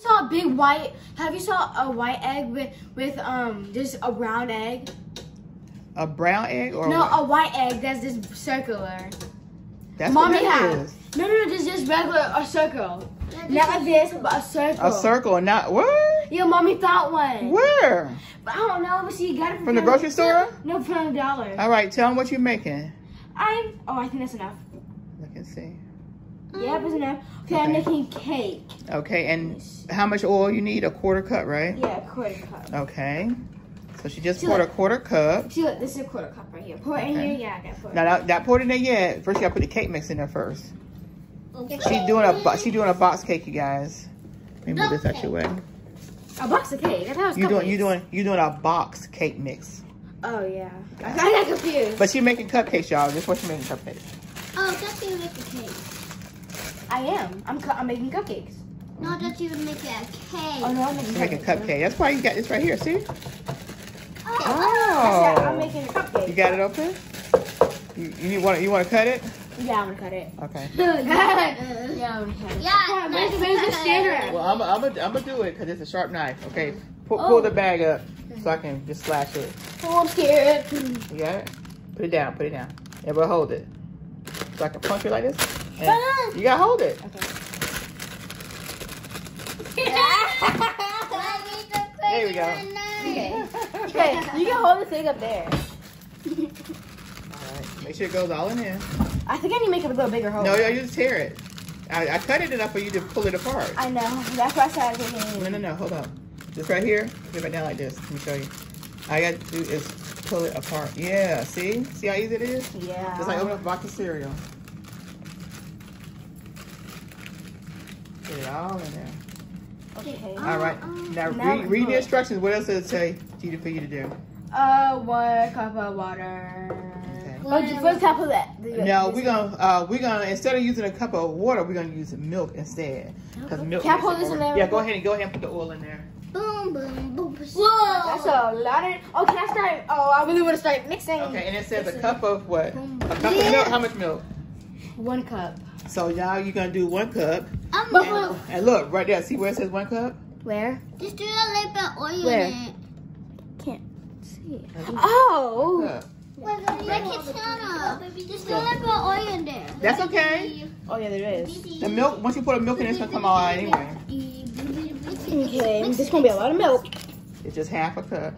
saw a big white. Have you saw a white egg with with um just a brown egg? A brown egg or no, a white egg that's just circular. That's Mommy what that has. is. No, no, no, just just regular a circle. Not like this, but a circle. A circle, not what? Yeah, mommy found one. Where? But I don't know, but she got it From the grocery store? No, from the dollar. All right, tell them what you're making. I'm. Oh, I think that's enough. Look and see. Yep, it's enough. Okay, I'm making cake. Okay, and how much oil you need? A quarter cup, right? Yeah, a quarter cup. Okay. So she just See, poured a quarter cup. See, look, this is a quarter cup right here. Pour it in here. Yeah, I got to. Now, not, not poured in there yet. First, you gotta put the cake mix in there first. Okay. She's doing a bo- she doing a box cake, you guys. Let me move this out your way. A box of cake. I thought it was You doing you cupcakes. doing you doing a box cake mix. Oh yeah. I got confused. But she making cupcakes, y'all. Just what she making cupcakes. Oh, that's you make a cake. I am. I'm. cu- I'm making cupcakes. No, that you would make a cake. Oh no, I'm making She's making cupcakes. cupcake. That's why you got this right here. See? Oh, oh I said I'm Oh. making a cupcake. You got it open? You, you want you want to cut it? Yeah, I'm gonna cut it. Okay. yeah, I'm gonna cut it. Yeah, Come on, where's the, where's the standard? Well, I'm gonna I'm I'm gonna do it because it's a sharp knife. Okay. Pull, pull oh. the bag up so I can just slash it. Oh, I'm scared. You got it? Put it down. Put it down. And we'll hold it. So I can punch it like this. And you gotta hold it. Okay. There we go. Okay. Okay, you can hold the thing up there. All right. Make sure it goes all in there. I think I need to make it a little bigger hole. No, you just tear it. I, I cut it enough for you to pull it apart. I know. That's why I said I didn't. No, no, no. Hold up. Just right here. Put it right down like this. Let me show you. All you got to do is pull it apart. Yeah. See? See how easy it is? Yeah. Just like open up a box of cereal. Put it all in there. Okay. All right. Now, Now read, read the instructions. What else does it say to for you to do? Uh, one cup of water. Okay. First, first cup of that. No, we're gonna uh, we're gonna instead of using a cup of water, we're gonna use milk instead. Because milk. Can I pour it this in there Yeah, go ahead and go ahead and put the oil in there. Boom, boom, boom. Whoa. That's a lot of. Oh, can I start? Oh, I really want to start mixing. Okay, and it says a cup of what? A cup of milk. How much milk? One cup. So now you're gonna do one cup. Um, But- And, and look right there. See where it says one cup? Where? just do a little bit of oil Where? in it. Can't see. One Oh. cup. Like it's Hannah. Just do a little bit of oil in there. That's okay. Oh yeah, there is. The milk. Once you put the milk in, it's gonna come all out anyway. Okay, this is gonna be a lot of milk. It's just half a cup.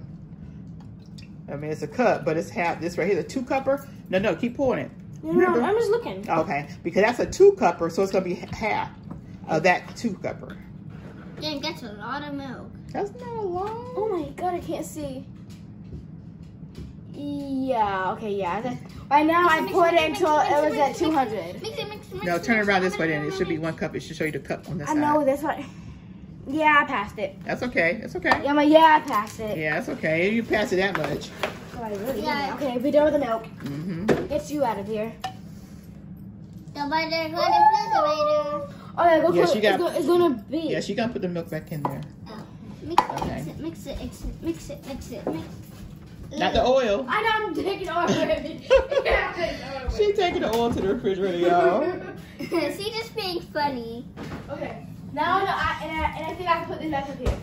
I mean, it's a cup, but it's half. This right here, the two cupper. No, no, keep pouring it. No, no, Remember? I'm just looking. Okay, because that's a two cupper, so it's gonna be half of that two cupper. Dang, that's a lot of milk. That's not a lot. Oh my god, I can't see. Yeah, okay, yeah. That, right now I Mix it, poured mix it it, until mix it, it was mix at 200. Mix it, mix it, mix No, it, turn it around this way then. It should be one cup. It should show you the cup on this I side. know, that's what. Yeah, I passed it. That's okay. That's okay. Yeah, my, yeah, I passed it. Yeah, that's okay. You pass it that much. Oh, I really Yeah. Okay, we're done with the milk. Mm-hmm. Get you out of here. Nobody go to refrigerator. Oh yeah, go Yeah, put, she got- it's, go, it's gonna be. Yeah, she gonna put the milk back in there. Uh, mix it, Okay. mix it, mix it, mix it, mix it, mix it. Not the oil. I know I'm taking over. She taking the oil to the refrigerator, y'all. See, just being funny. okay. Now no, I, and, I, and I think I can put this back up here.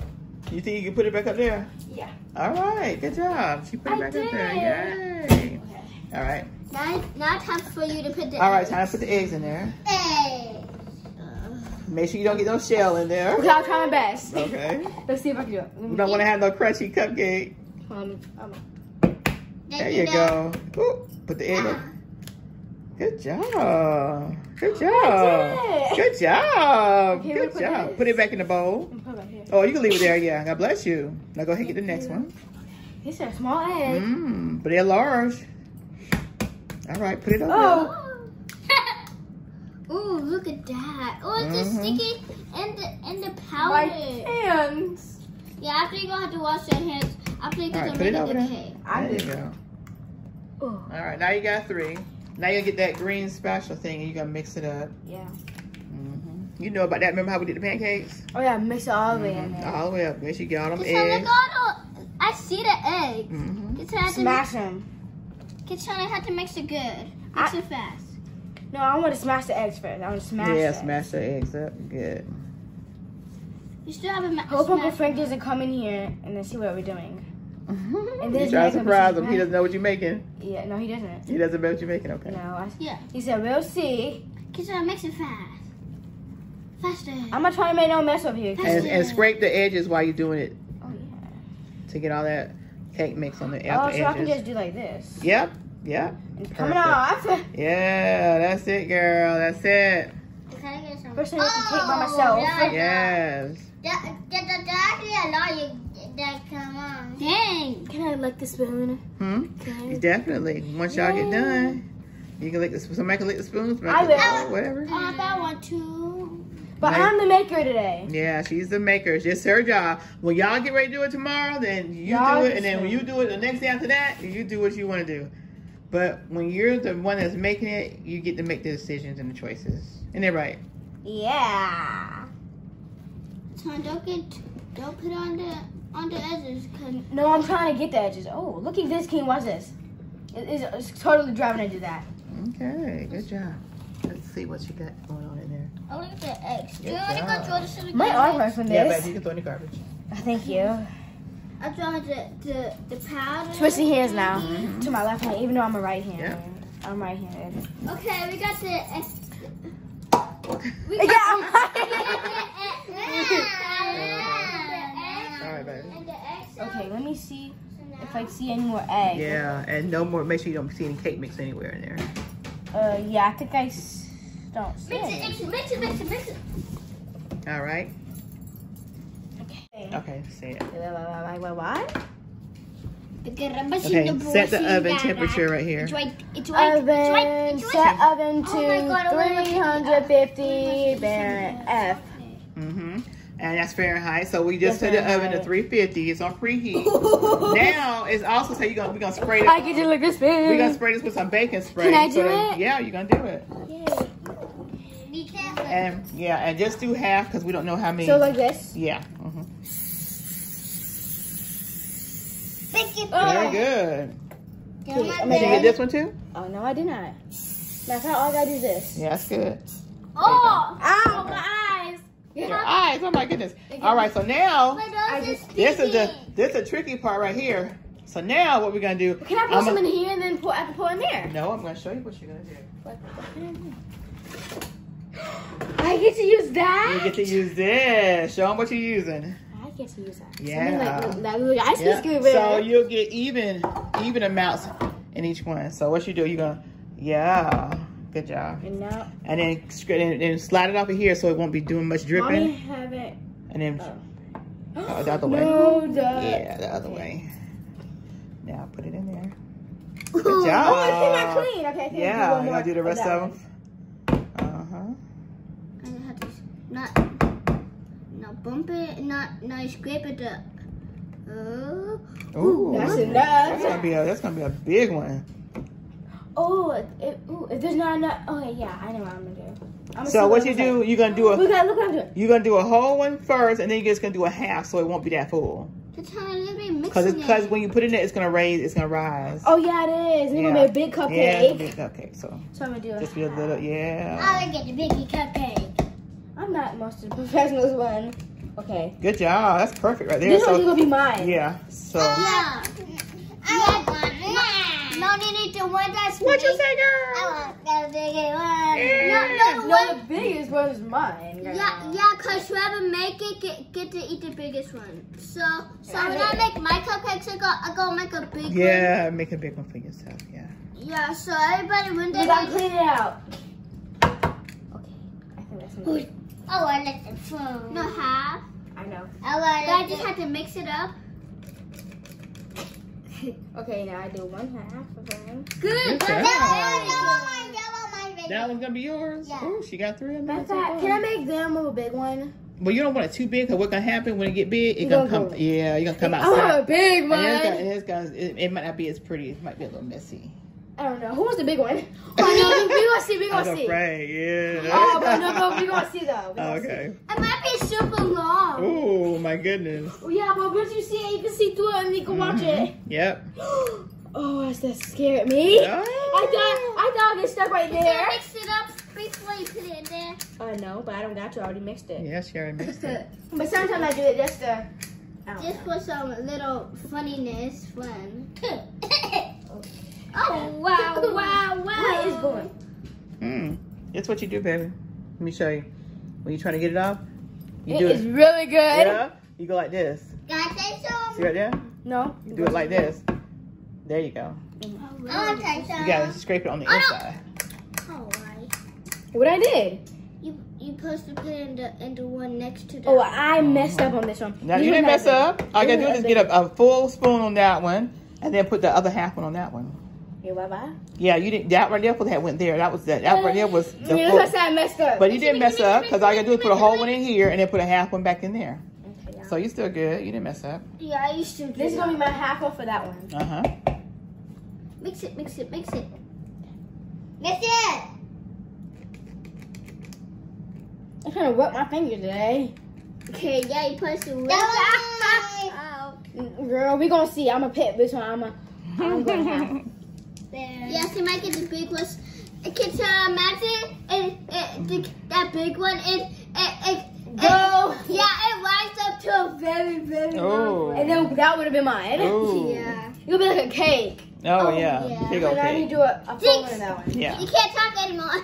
You think you can put it back up there? Yeah. All right, good job. She put it I back up did. there. Yay. Okay. All right. Now, now time for you to put the. All right, time to put the eggs in there. Hey. Make sure you don't get no shell in there. Okay, I'll try my best. Okay. Let's see if I can do it. We don't want to have no crunchy cupcake. Um, um, There you go. Ooh, put the egg up. Good job. Good job. Good job. Okay, Good put job. this. Put it back in the bowl. Put it here. Oh, you can leave it there. Yeah. God bless you. Now go ahead and get the next one. It's a small egg. Mmm. But they're large. All right. Put it over. Oh. Ooh, look at that. Oh, it's just Mhm. sticky in the in the My powder. hands. Yeah, after you gonna have to wash your hands after you All get right. them Put it over the there. cake. I There you go. Oh. All right. Now you got three. Now you get that green spatula thing and you're going to mix it up. Yeah. hmm You know about that. Remember how we did the pancakes? Oh yeah, mix it all the way in Mhm. there. All the way up. Make sure you get all them It's on eggs. the bottle. I see the egg. hmm It's had to Smash them. It's trying to have to mix it good. Mix I- it fast. No, I want to smash the eggs first. I want to smash. Yeah, the smash the eggs up. Good. You still haven't met. Hope Uncle Frank doesn't come in here and then see what we're doing. And then you try to surprise him. He doesn't know what you're making. Yeah, no, he doesn't. He doesn't know what you're making. Okay. No, I, Yeah. he said we'll see. Cause I mix it fast. Faster. I'm not trying to make no mess over here. And, and scrape the edges while you're doing it Oh yeah. to get all that cake mix on the Oh, outer so I can edges. just do like this. Yep. Yep. It's coming off. Yeah, that's it, girl. That's it. Can I get some? First I have to take by myself. yeah. Yes. That, that, that, that actually allow you. That come on. Dang. Can I lick the spoon? Hmm. Can I? Definitely. Once y'all get done, you can lick the spoon. somebody can lick the spoons, I will. can lick whatever. Oh, that one too. But Right. I'm the maker today. Yeah, she's the maker. It's just her job. When y'all get ready to do it tomorrow, then you do it, and then when you do it the next day after that, you do what you want to do. But when you're the one that's making it, you get to make the decisions and the choices. And they're right. Yeah. So don't get, don't put on the on the edges, cause No, I'm trying to get the edges. Oh, look at this, King. Watch this. It, it's, it's totally driving to do that. Okay, good job. Let's see what you got going on in there. I look at the eggs. Do you want to job. go throw this in the My arm garbage? hurts from Yeah, this. baby, you can throw in the garbage. Thank you. I throw the the the powder. Twisting hands now Mhm. to my left hand, even though I'm a right hand. Yeah. I'm right handed. Okay, we got the. ex- We Yeah, I'm All right, baby. And the eggs. Okay, let me see if I see any more eggs. Yeah, and no more. Make sure you don't see any cake mix anywhere in there. Uh, yeah, I think I s- don't see Mix it, mix it, mix it, mix it, mix it. All right. Okay. Okay, say it. Wait, wait, what? Okay, set the oven temperature right here. It's right, it's right, it's right, Oven, it's right. set oven to Oh my God, I wanna look at the 350 Baron F. Mm-hmm. And that's Fahrenheit. So we just set the oven to 350. It's on preheat. now it's also so you're gonna we're gonna spray I this. get to look this We're gonna spray this with some baking spray. Can I do that- it? Yeah, you're gonna do it. Be. And yeah, and just do half because we don't know how many. So like this. yeah. hmm Pick it. Very good. Get I'm Did you gonna- get this one too? Oh no, I did not. Matter of fact, all I gotta do is this. Yeah, that's good. Oh! Ow, oh, my eyes. Your eyes. Oh my goodness. All right. So now My nose I is just- this is the this is the tricky part right here. So now what we're gonna do? Can I put I'm some a- in here and then pour, I can pour in there? No, I'm gonna show you what you're gonna do. I get to use that? You get to use this. Show them what you're using. I get to use that. Yeah. Like, like, like ice Yeah. So you'll get even even amounts in each one. So what you do, you're gonna yeah, good job. And now, And then and then slide it off of here so it won't be doing much mommy dripping. haven't. And then Oh. oh, the other way. No, the. Yeah, the other way. Now put it in there. Good job. Oh, it's not clean. Okay, I can do Yeah, one you more gonna do the rest of them. Uh huh. I have to not bump it, not, not scrape it up. Oh. Ooh, That's that's gonna be a that's gonna be a big one. Oh, if, ooh, if there's not enough. Okay, yeah, I know what I'm gonna do. I'm So what you do, saying. you're gonna do a Look at look what I'm doing. You're gonna do a whole one first, and then you're just gonna do a half, so it won't be that full. That's how I literally mixing Cause, it. it's, cause when you put it in it, it's gonna raise, it's gonna rise. Oh yeah, it is. It's gonna be a big cupcake. Yeah, it's a big cupcake. So So I'm gonna do a just be a little, yeah. I would get the biggie cupcake. I'm not most of the professionals one. Okay. Good job. That's perfect right there. This one's gonna be mine. yeah. So Yeah. I want one. No, no, need the one that's what you big. say, I girl? want the bigger one. Yeah. No, no, the No, one. the biggest one is mine. girl. Yeah, yeah, cause whoever make it get, get to eat the biggest one. So, so I when hate I make my cupcakes, I go, I go make a big one. Yeah, make a big one for yourself. Yeah. Yeah. So everybody when they We gotta clean it out. Okay. I think that's enough. oh, I like the phone. No half. I know. I, I just had to mix it up. Okay, now I do one half of them. Good. Good That job. one, that one, mine, That one's gonna be yours. Yeah. Oh, she got three of them. Matter of fact, can I make them a big one? But you don't want it too big, cause what's gonna happen when it get big? It You gonna gonna come. go- Yeah, you're gonna come oh, I want a big And one. it's gonna, it's gonna, it, it might not be as pretty. It might be a little messy. I don't know. Who wants the big one? Oh, no, we gonna see. We I'm gonna see. afraid. Yeah. Oh, but no, but we gonna see though. We gonna Okay. It might be super long. Oh my goodness. See. Yeah, but once you see it, you can see through it and you can watch it. Yep. Oh, that's that scared me. Oh. I thought I thought I'd get stuck right Can I there. mix it up before you put it in there? Uh, no, but I don't got to. I already mixed it. Yes, you already mixed it. But sometimes I do it just to. Just know. for some little funniness, fun. oh wow, wow, wow! What is going? Mm. That's what you do, baby. Let me show you. When you're trying to get it off, you It do is it. really good. Yeah. You go like this. Gotta taste some. See right there? No. You do it like this. There you go. I want to taste some. You gotta scrape it on the Oh, no. inside. Alright. What I did? You you supposed to put it in the in the one next to the. Oh, I messed up on this one. Now This you didn't mess up. All you gotta do is get a, a full spoon on that one, and then put the other half one on that one. Yeah, bye bye. Yeah, you didn't. That right there for that went there. That was that. That right there was the Yeah, that's why I messed up. But you didn't mess up because all you gotta do is put a whole one in here and then put a half one back in there. Okay, yeah. So you still good. You didn't mess up. Yeah, I used to. do This is gonna be my half off for that one. Uh huh. Mix it, mix it, mix it. Mix it. I'm trying to wet my fingers today. Okay, yeah, you supposed to. Whip Oh. Girl, we gonna see. I'm a pit this one. I'm a. I'm gonna have. Yes, you might get the big ones. Can you imagine it, it, the, that big one? It, it, it, Go. It, yeah, it rises up to a very, very Oh. And then that would have been mine. Ooh. Yeah. It'll be like a cake. Oh, Oh, yeah. yeah. Big But I need to do a, a full one Jinx. in that one. Yeah. You can't talk anymore.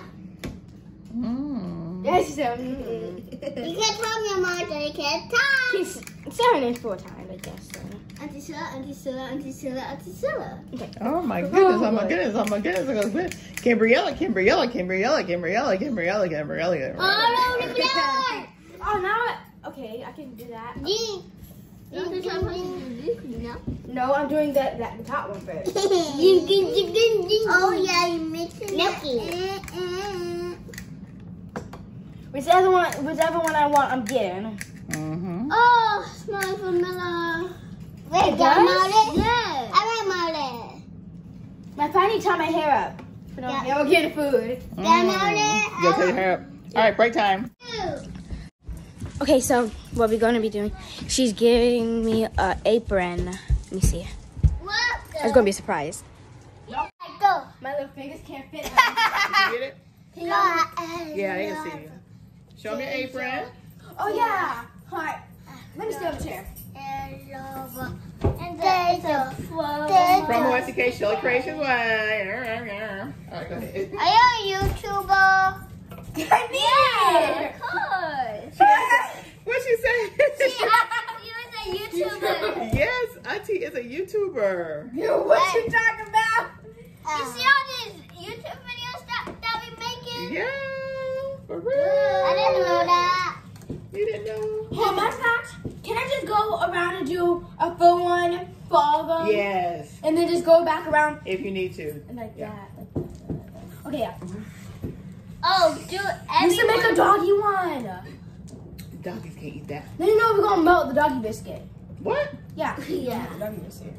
Mm. Yes, so. mm-mm. You can't talk anymore, so you can't talk. He's seven inch four times, I guess. So. Auntie Sheila, Auntie Sheila, Auntie Sheila, Auntie Sheila. Oh my goodness! Oh my goodness! Oh my goodness! Oh my goodness! Kimbriella, Kimbriella, Kimbriella, Kimbriella, Kimbriella, Kimbriella, Oh, Kimbriella. no, the blood! Oh, now okay, I can do that. Ding, no? No, I'm doing that, that the top one first. Oh, yeah, you mix it. Whichever one, whichever one I want, I'm getting. Mm-hmm. Oh, smells vanilla. Wait, It does? Yes. I like Molly. My finally tie my hair up. But Yeah. I'm never getting food. Mm. You gotta take your hair up. All right, break time. Okay, so what we're gonna be doing? She's giving me a apron. Let me see. It's gonna be a surprise. Go. My little fingers can't fit. Did you get it? Go. Yeah, I can see you. Show me your apron. oh yeah. All right. Let me stay on the chair. And there's a Promo STK Sheila's Creations way. All right, go ahead. Are you a YouTuber? Yeah. of course. What'd she say? Uh, You're a YouTuber. yes, Auntie is a YouTuber. what you talking about? You see all these YouTube videos that, that we making? Yeah, for real. I didn't know that. You didn't know? Hey, matter of fact, can I just go around and do a full one for all of them? Yes, And then just go back around if you need to. and like Yeah. that. Like that, like that, like that. Okay, yeah. Oh, do We should make a everyone. doggy one. The Doggies can't eat that. Then you know we're gonna melt the doggy biscuit. What? Yeah. Yeah. The doggy biscuit.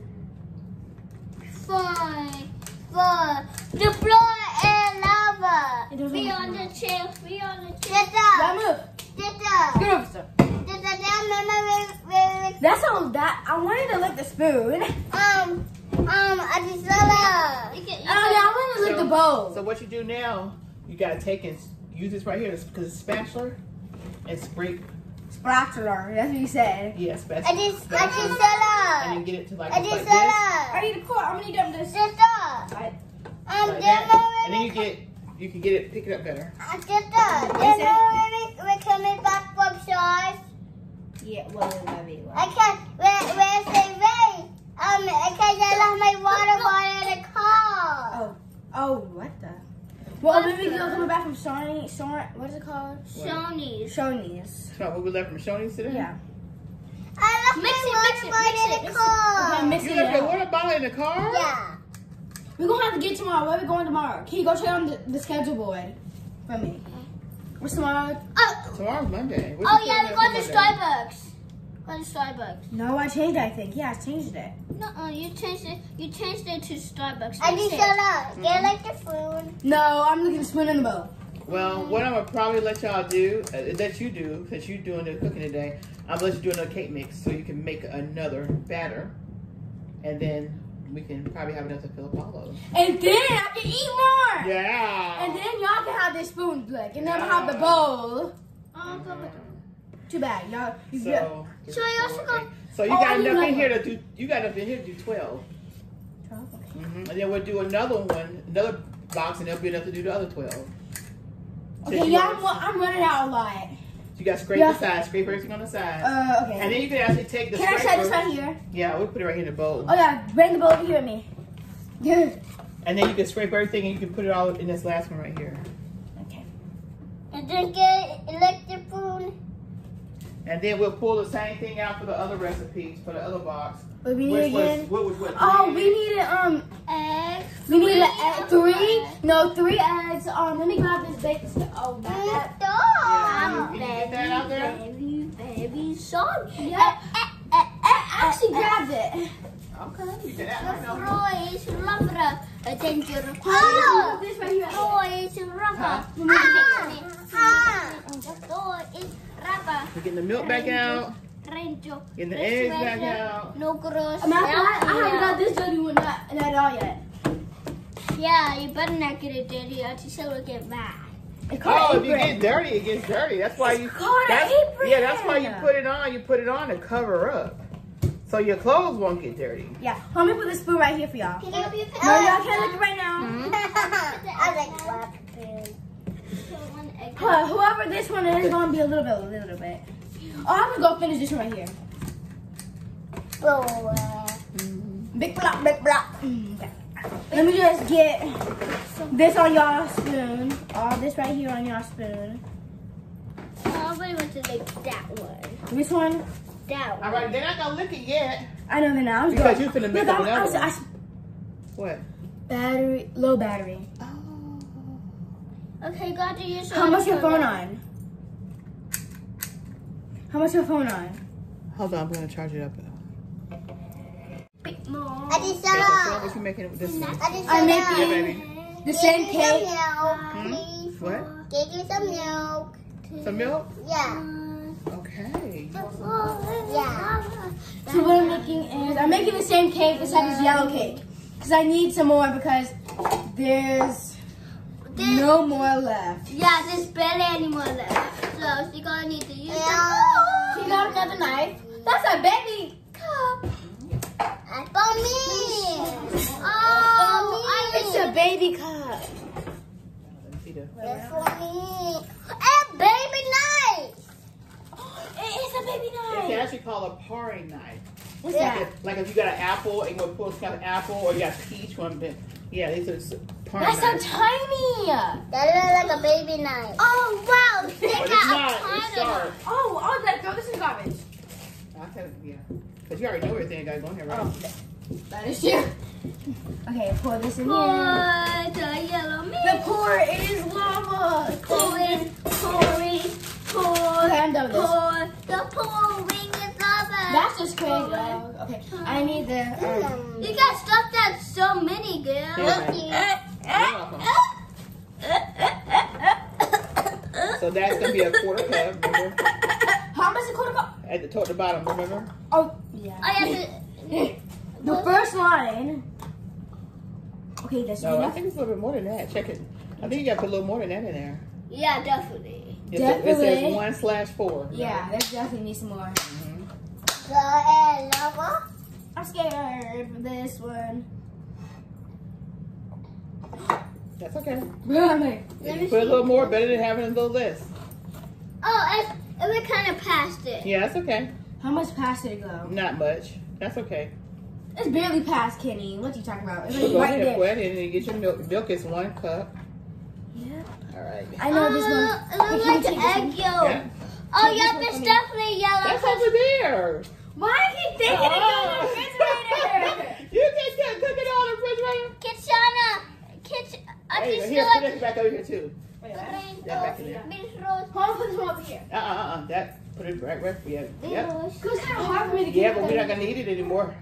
Fine. Fine. The floor and lava. It doesn't Be look on the good. chair. Be on the chair. Yeah, Tita. move. Tita. Over, sir. Tita, down, mama, wait, wait, That's all that. I wanted to lick the spoon. Um, um, Adisala. You can, Oh, yeah, I wanted to lick So- the bowl. So what you do now, you gotta take and use this right here because it's spatula and scrape. Spatula. That's what you said. Yes, Yeah, spatula. Adis, spatula. And Adisala. then get it to like, like this. I need to pour. I'm gonna need them to. Sister. Right. Um, Like that. And then you get, you can get it, pick it up better. Sister. Then we we're coming back from shores. Yeah. Well, let me. I can't. Where, where's the rain? Um, because I left my water bottle in the car. Oh. Oh, what the? Well, maybe you're coming back from Sony. Sony. What is it called? Shoney's. Shoney's. So what we left from Shoney's today? Yeah. I left Mix my it, mix water it, bottle mix it, in the mix it. car. Okay, mix You left your water bottle in the car? Yeah. We're gonna have to get tomorrow. Where are we going tomorrow? Can you go check on the, the schedule board for me? What's tomorrow? Oh, Tomorrow's Monday. What's oh yeah, we plan got for to Starbucks. Go to Starbucks. No, I changed. it, I think. Yeah, I changed it. No, uh, you changed it. You changed it to Starbucks. I did Adisala, get like the spoon. No, I'm looking to spoon in the bowl. Well, what I'm gonna probably let y'all do, uh, let you do, since you're doing the cooking today, I'm gonna let you do another cake mix so you can make another batter, and then we can probably have enough to fill Apollo. And then I can eat more. Yeah. And then y'all can have this spoon, like, and then have the bowl. Oh, go. Too bad, y'all. You So, So I also got- so you Oh, got need enough in here to do. You got enough in here to do twelve. okay. hmm And then we'll do another one, another box, and there'll be enough to do the other twelve. Okay, yeah, you I'm, I'm running out a lot. You got to scrape Yeah. the side, scrape everything on the side, Uh, okay. and then you can actually take the Can I scraper. try this right here? Yeah, we'll put it right here in the bowl, Oh yeah, bring the bowl over here with me. Good. and then you can scrape everything, and you can put it all in this last one right here. Okay. And then get electric spoon. And then we'll pull the same thing out for the other recipes for the other box. What we need Which was again? what was what? Oh, three? we needed um, Egg. we needed a, three. No, three eggs. Um, let me grab this bacon. Oh, that. Stop. Yeah, you- you get that out there? Baby, baby, sorry. Eh, eh, eh, eh, I actually grabbed it. Okay, you did that. The I know. floor is rubber. A danger. Oh, this right here. The floor is rubber. Huh? Ah, ah. The floor is rubber. We're getting the milk back out. Ranger. Getting the eggs back out. No gross. I, mean, I, I haven't got this dirty one not, not at all yet. Yeah, you better not get it dirty. Or just will get mad. Oh, an if you get dirty, it gets dirty. That's why you. that's, apron. Yeah, that's why you put it on. You put it on to cover up, so your clothes won't get dirty. Yeah, let me put this spoon right here for y'all. Can I be a No, y'all can't look it right now. I like black food. Uh, whoever this one is gonna be a little bit, a little bit. Oh, I'm gonna go finish this right here. Big block, big block. Mm, okay. Let me just get this on y'all spoon. All this right here on y'all spoon. Nobody wants to lick that one. Which one? That All one. right, they're not gonna lick it yet. I know the now. I'm Because going. you finna make Look, up I'm- another I'm- one. I- What? Battery, low battery. Okay, got to use How much your phone on? How much your phone on? Hold on, I'm gonna charge it up. Bit more. Okay, so what what you making it with this one? I'm Yeah, making baby. the same cake. Hmm? What? Give you some milk. Some milk? Yeah. Okay. Yeah. So what I'm making is I'm making the same cake except it's yellow cake because I need some more because there's no more left. Yeah, there's barely any more left. So she's gonna need to use Yeah. some She got another knife. That's a baby cup. For me. Oh, It's a baby cup. Let me see the. It's for me. A baby knife. Eh, it is a baby knife. It's actually called a paring knife. What's Like, that? if, like if you got an apple and you want to pull some apple, or you got peach one, but yeah, these are s- paring That's so tiny. That looks like a baby knife. Oh wow! they But it's out not. a It's part of sharp. Oh, oh, that throw this in garbage. I tell you, yeah. Because you already know everything that got going here, right? Oh, that is true. Okay, pour this in Pour here. the yellow meat. The pour is lava. Pour it, pour it, pour. Okay, I'm done with this. Pour. The pouring is lava. That's just crazy. though. Okay, I need the. Um, You got stuff that's so many, girl. Yeah. You're welcome. So that's gonna be a quarter cup, remember? how much is a quarter cup? At the toward the bottom, remember? Oh, yeah. I have to. The first line. Okay, that's No, I think it's a little bit more than that. Check it. I think you got to put a little more than that in there. Yeah, definitely. It says, it says Definitely. one slash four. Yeah, there's definitely need some more. Mm-hmm. The lava. I'm scared for this one. That's okay. Really? If you put a little more, better than having a little less. Oh, it, it we kind of past it. Yeah, that's okay. How much past it go? Not much. That's okay. It's barely past, Kenny. What you talking about? It's like Go right ahead, there. put it in and get your milk. Milk is one cup. Yeah. All right. I know this Oh, one. It looks Hey, like can the you take egg yolk. Yeah. Oh, Take this yeah, it's definitely yellow. That's 'cause- over there. Why I keep thinking it goes in the refrigerator? You can cook, cook it all in the refrigerator. Kitchana. Kitchen. I Hey, just here, feel put like back over here too. Wait, what? That back in there. Hold on, put this one over here. Uh uh uh. That put it right right. Yeah. Yep. Cause it's kind of hard for me to get. Yeah, but we're not gonna need it anymore.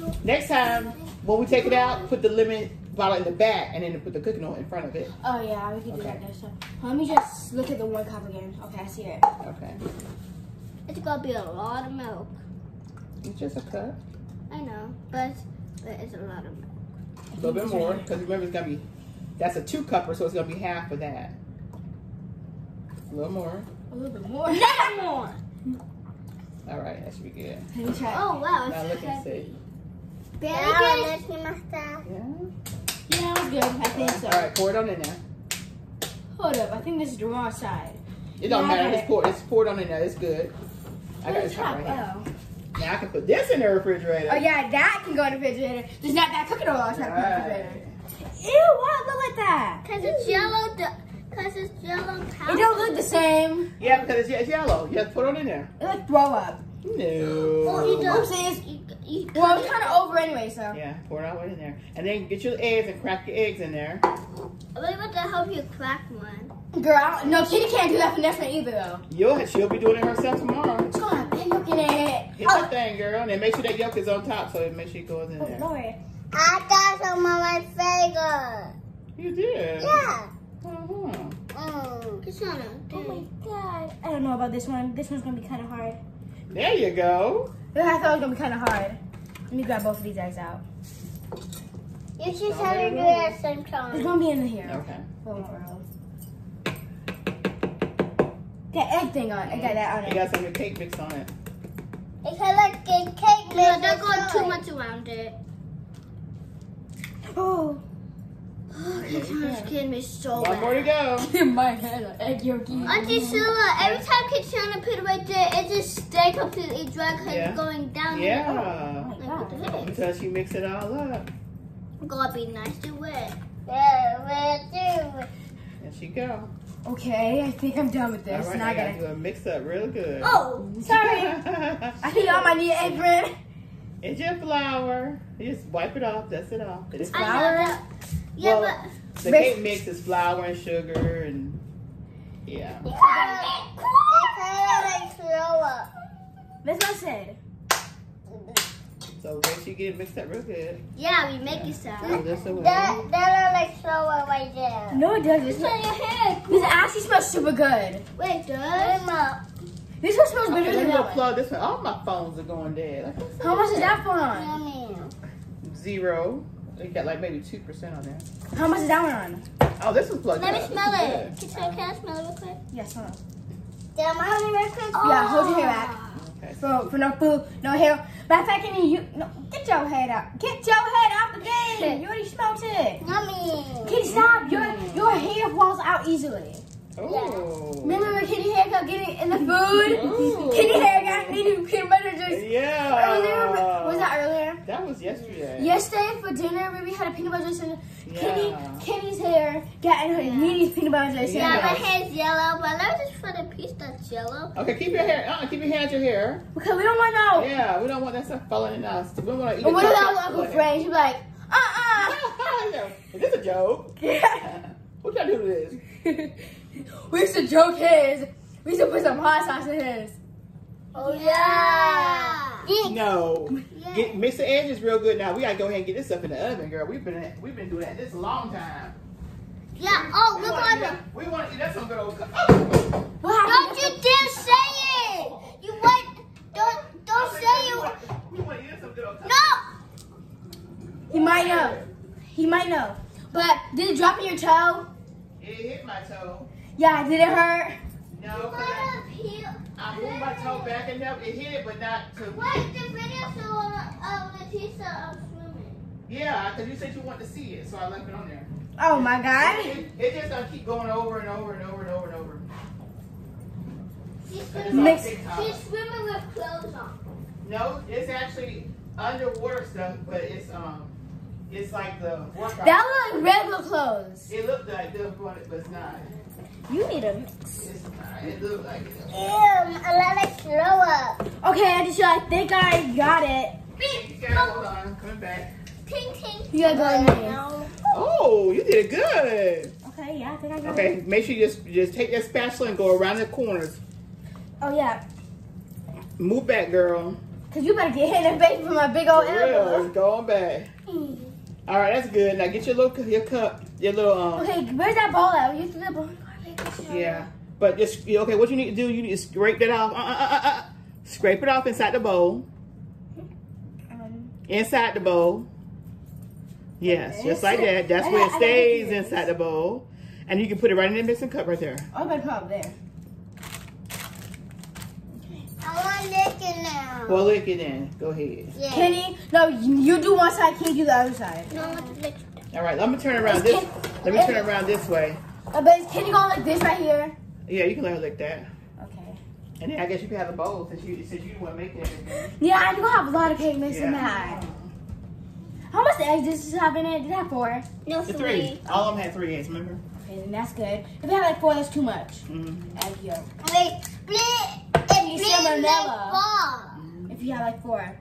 Robert. Next time when we take it out, put the lemon bottle in the back and then put the cooking oil in front of it. Oh yeah, we can do Okay. that next time. Let me just look at the one cup again. Okay, I see it. Okay. It's gonna be a lot of milk. It's just a cup. I know, but, but it's a lot of milk. A little bit more, because remember it's gonna be, that's a two cupper, so it's gonna be half of that. A little more. A little bit more. Not more. All right, that should be good. Let me try. Oh wow, Now it's look and heavy. see. Very Yeah. Yeah, it's good. I think so. All right, pour it on in there. Hold up. I think this is the wrong side. It don't Yeah, matter. It's poured. It's poured on in there. It's good. I got this hot right here. Oh. Now I can put this in the refrigerator. oh, yeah, that can go in the refrigerator. Just not that cooking oil. I try to put in the Right. refrigerator. Ew, why look like that? Cause it's yellow. Cause it's yellow. Powder. It don't look the same. Yeah, because it's, it's yellow. You have to put it in there. It like throw up. No. Oh, you don't. Oopsies. You, you Well, it's kind of over anyway, so. Yeah, pour it all the way in there. And then get your eggs and crack your eggs in there. I'm able to help you crack one. Girl, no, Kitty can't do that for next one either, though. You'll, she'll be doing it herself tomorrow. She's gonna have big yolk in it. Hit Oh, that thing, girl. And then make sure that yolk is on top so it make sure it goes in oh, there. Lord. I got some on my finger. You did? Yeah. Uh-huh. Mm. Kishana, Oh my god. I don't know about this one. This one's gonna be kind of hard. There you go. I thought it was gonna be kind of hard. Let me grab both of these eggs out. You should try to do it at the same time. It's gonna be in the here. Okay. Oh, Hold on, on. That egg thing on. I got that on You got some cake mix on it. It's like a cake mix. No, don't go too much around it. Oh. Yeah, you Kishana's can. getting me so One more to go. In my head, an egg yolk. Auntie Sheila, every time Kishana put it right there, it just stay completely dry because Yeah. it's going down. Yeah. Oh my Like what the god. heck? Until you mix it all up. Gotta be nice to wet. Yeah, wet too. There she go. Okay, I think I'm done with this. right, now now I gotta gotta. do a mix up real good. Oh, Sorry. I think I might need an apron. It's your flour. You just wipe it off, dust it off. It is flour. Know. Yeah, Well, but The cake mix is flour and sugar and yeah. it kind of like throw up. That's what I said. So make sure you get it mixed up real good. Yeah, we make it Throw sound. this away. That that like throw up right there. No, it doesn't. It's It's not- your head. This actually smells super good. Wait, does? This one smells better Okay, than let me that go one. plug this one. All my phones are going dead. How much is that? that phone on? Zero. You got like maybe two percent on there. How much is that one on? Oh, this one's plugged Let me up. smell This is it. good. Can I, can I smell it real quick? Yes, hold on. Damn, I only real quick. Yeah, hold your hair back. Okay. For, for no food, no hair. Matter of fact, can you, no, get your head out. Get your head out the game. You already smoked it. Yummy. Kitty, stop. Your, your hair falls out easily. Oh. Remember when Kitty hair kept getting in the food? Ooh. Kitty hair got needed peanut butter juice. Earlier, Yeah. was that earlier? That was yesterday. Yesterday for dinner, we had a peanut butter juice and Kitty, Yeah. Kitty's hair got in her Yeah. needed peanut butter juice. Yeah, Yeah. my hair's yellow, but let me just put a piece that's yellow. Okay, keep your hair. Uh, keep your hands out your hair. Because we don't want no. Yeah, we don't want that stuff falling in us. We want to eat But it. what chocolate. about Uncle Frank? She'd be like, uh-uh. Yeah. Is this a joke? Yeah. What y'all do to this? we used to joke his. We used to put some hot sauce in his. Oh, yeah. No. Yeah. Get mix the edges real good. Now we gotta go ahead and get this stuff in the oven, girl. We've been we've been doing that this a long time. Yeah, oh, We look wanna on eat the... that- We want to eat that some good old. Oh. Don't you dare say it! You what? Don't, don't say you... We want to eat that some good old. No! He might know. He might know. But did it drop in your toe? It hit my toe. Yeah, did it hurt? No, 'cause I, I moved my toe back and now it hit it, but not to. Wait, the video show of Leticia of swimming. Yeah, because you said you wanted to see it, so I left it on there. Oh my god. It, it just gonna keep going over and over and over and over and over. She's It's swimming, on Mix- TikTok. she's swimming with clothes on. No, it's actually underwater stuff, but it's um, it's like the workout. That looked regular clothes. It looked like this one, but it's not. You need a mix. It's not. It looked like. Ew, I let it throw up. Okay, I just I think I got it. You gotta hold on, coming back. Ting, ting. You gotta go in there. Oh, you did it good. Okay, yeah, I think I got it. Okay, make sure you just just take that spatula and go around the corners. Oh yeah. Move back, girl. Cause you better get hit in the face with my big old For real, elbow. it's going back. All right, that's good. Now get your little your cup, your little um. Okay, where's that ball at? You threw the ball. Yeah, but just okay. What you need to do, you need to scrape that off. Uh, uh, uh, uh. Scrape it off inside the bowl. Um, inside the bowl. Yes, Okay. just like that. That's where it got- I gotta stays inside the bowl. And you can put it right in the mixing cup right there. I'm gonna put it there. I want lick it now. Well, lick it in. Go ahead. yeah. Kenny, no, you, you do one side, Kenny do the other side. No, I want to lick it. All right, let me turn around this. Let me turn around this way. Uh, but is Kenny going like this right here? Yeah, you can let her lick that. Okay. And then I guess you can have a bowl since you since you want to make everything. Yeah, I do have a lot of cake mix in Yeah. that. How much eggs does this have in it? Did it have four? No, The three. three. All of them had three eggs, remember? Okay, then that's good. If it had like four, that's too much. Mm-hmm. Egg yolk. Wait, split. You It see split like vanilla. If you had like four.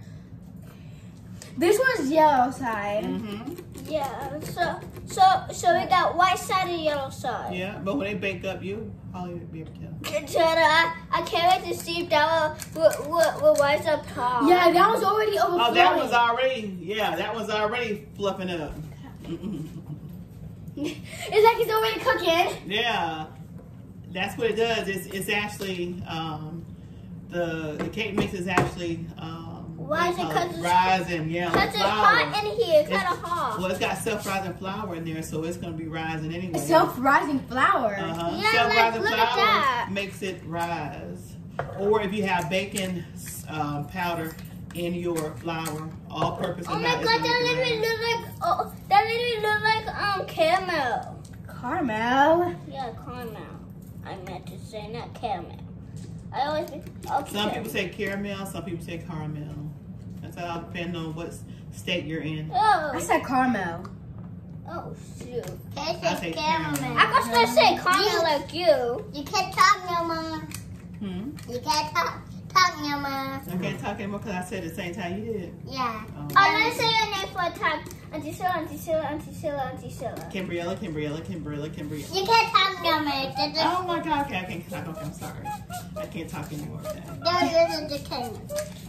This one's yellow side. Mm-hmm. Yeah, so so so we got white side and yellow side. Yeah, but when they bake up, you probably be able to tell. Jenna, I, I can't wait to see if that will, will, will, will rise up top. Yeah, that was already overflowing. Oh, that was already. Yeah, that was already fluffing up. It's like it's already cooking. Yeah, that's what it does. It's it's actually um, the the cake mix is actually um, what do you Rising call it? 'cause it's- rising. Yeah, Because it's flour. hot in here, kind It's- of hot. Well, it's got self-rising flour in there, so it's gonna be rising anyway. Self-rising flour. Uh-huh. Yeah, Self-rising like, look at flour that. makes it rise. Or if you have baking um, powder in your flour, all-purpose Oh my not, god, that make it literally look like oh, that literally look like um caramel. Caramel. Yeah, caramel. I meant to say not caramel. I always think okay. Some people say caramel, some people say caramel. That's all depending on what state you're in. Oh, I said caramel. oh shoot. I say caramel. I was gonna say caramel like you. You can't talk no more. Hmm? You can't talk, talk no more. I can't talk anymore because I said it the same time you did. Yeah. Oh. oh, let me say your name for a time. Auntie Sheila, Auntie Sheila, Auntie Sheila, Auntie Sheila. Kimbriella, Kimbriella, Kimbriella, Kimbriella. You can't talk no more. Oh my God, okay, I can't talk. Okay, I'm sorry. I can't talk anymore. Okay. that is the king.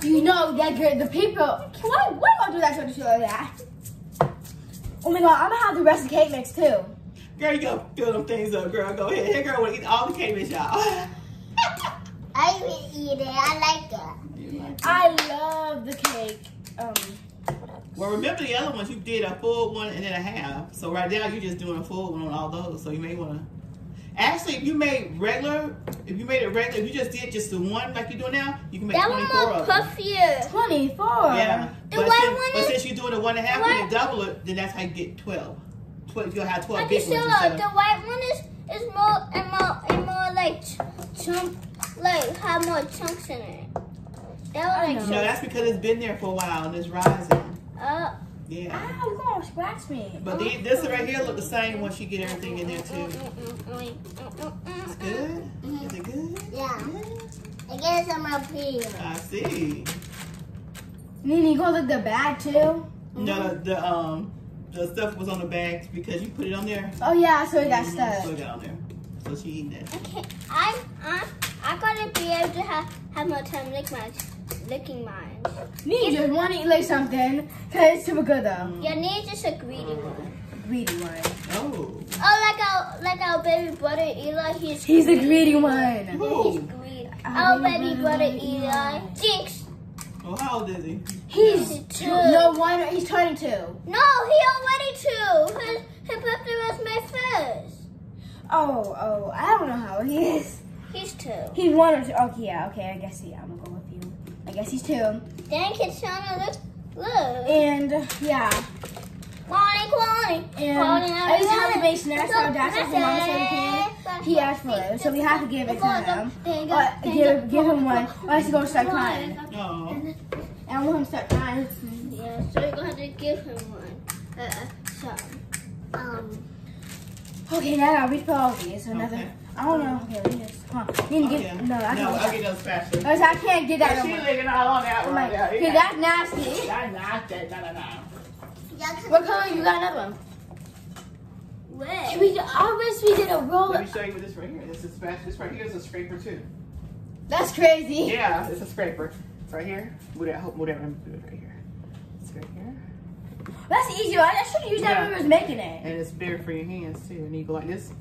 You know that girl, the people. Can why why do I do that to the show like that? Oh my god, I'm gonna have the rest of the cake mix too. Girl, you gotta fill them things up, girl. Go ahead. Hey, girl, wanna eat all the cake mix, y'all. I will eat it. I like it. You like it? I love the cake. Um, Well, remember the other ones, you did a full one and then a half. So right now, you're just doing a full one on all those. So you may want to. Actually, if you made regular, if you made it regular, if you just did just the one like you're doing now, you can make That 24 one more of puffier. 24. Yeah. The but, white since, one but since you're doing the one and a half, the when you double it, then that's how you get 12. 12 you'll have 12 Auntie big ones Sheila, the white one is is more and more and more like ch- chunk, like have more chunks in it. That I was know. No, that's because it's been there for a while and it's rising. like uh, Yeah. Ow, you're gonna scratch me. But the, this right here look the same once you get everything in there too. It's good? Is it good? Yeah. I get some up here. I see. Nene, you gonna look the bag too? No, the, the um the stuff was on the bags because you put it on there. Oh yeah, so it got Mhm, stuck. So it got on there. So she eating that. Okay, I I I gotta be able to have have more time lick my licking mine. Nene just wanna eat like something, cause it's super good though. Your need just a greedy one. Greedy one. Oh. Oh, like our like our baby brother Eli, he's He's the greedy one. Yeah, he's greedy. Our Our baby baby brother brother Eli, Eli. Jinx. Oh, how old is he? He's Two. no one. He's turning two. No, he already two. His his birthday was May first. Oh, oh, I don't know how he is. He's two. He's one or two. Okay, yeah, okay. I guess yeah. I'm gonna go with you. I guess he's two. Dang, Kitana, look, look. And uh, yeah, Quality, quality. and every time we make snacks for our dad, since mama said we can, he asked for it, so we have to give it to him. Or give give him one, or else he's gonna start crying. Oh. And I want him to start crying. Yeah, so you're gonna have to give him one. Uh, uh, so, um, Okay, now I gotta refill all these. Another. Okay. I don't know. Okay, let me just. Come on. You need to Oh, get. yeah. No, I can't. I'll get those spatula. Cause I can't get that no She licking all on that I'm like, there. okay, that's nasty. That's not that. No, no, no. What color? You got another one? where? We, I wish we did a roll. Let me show you what this right here. This is spatula. This right here is a scraper too. That's crazy. Yeah, it's a scraper. It's right here. Move that. Move that. Move it right here. It's right here. That's easy. I I should have used that when we was making it. And it's better for your hands too. And you go like this.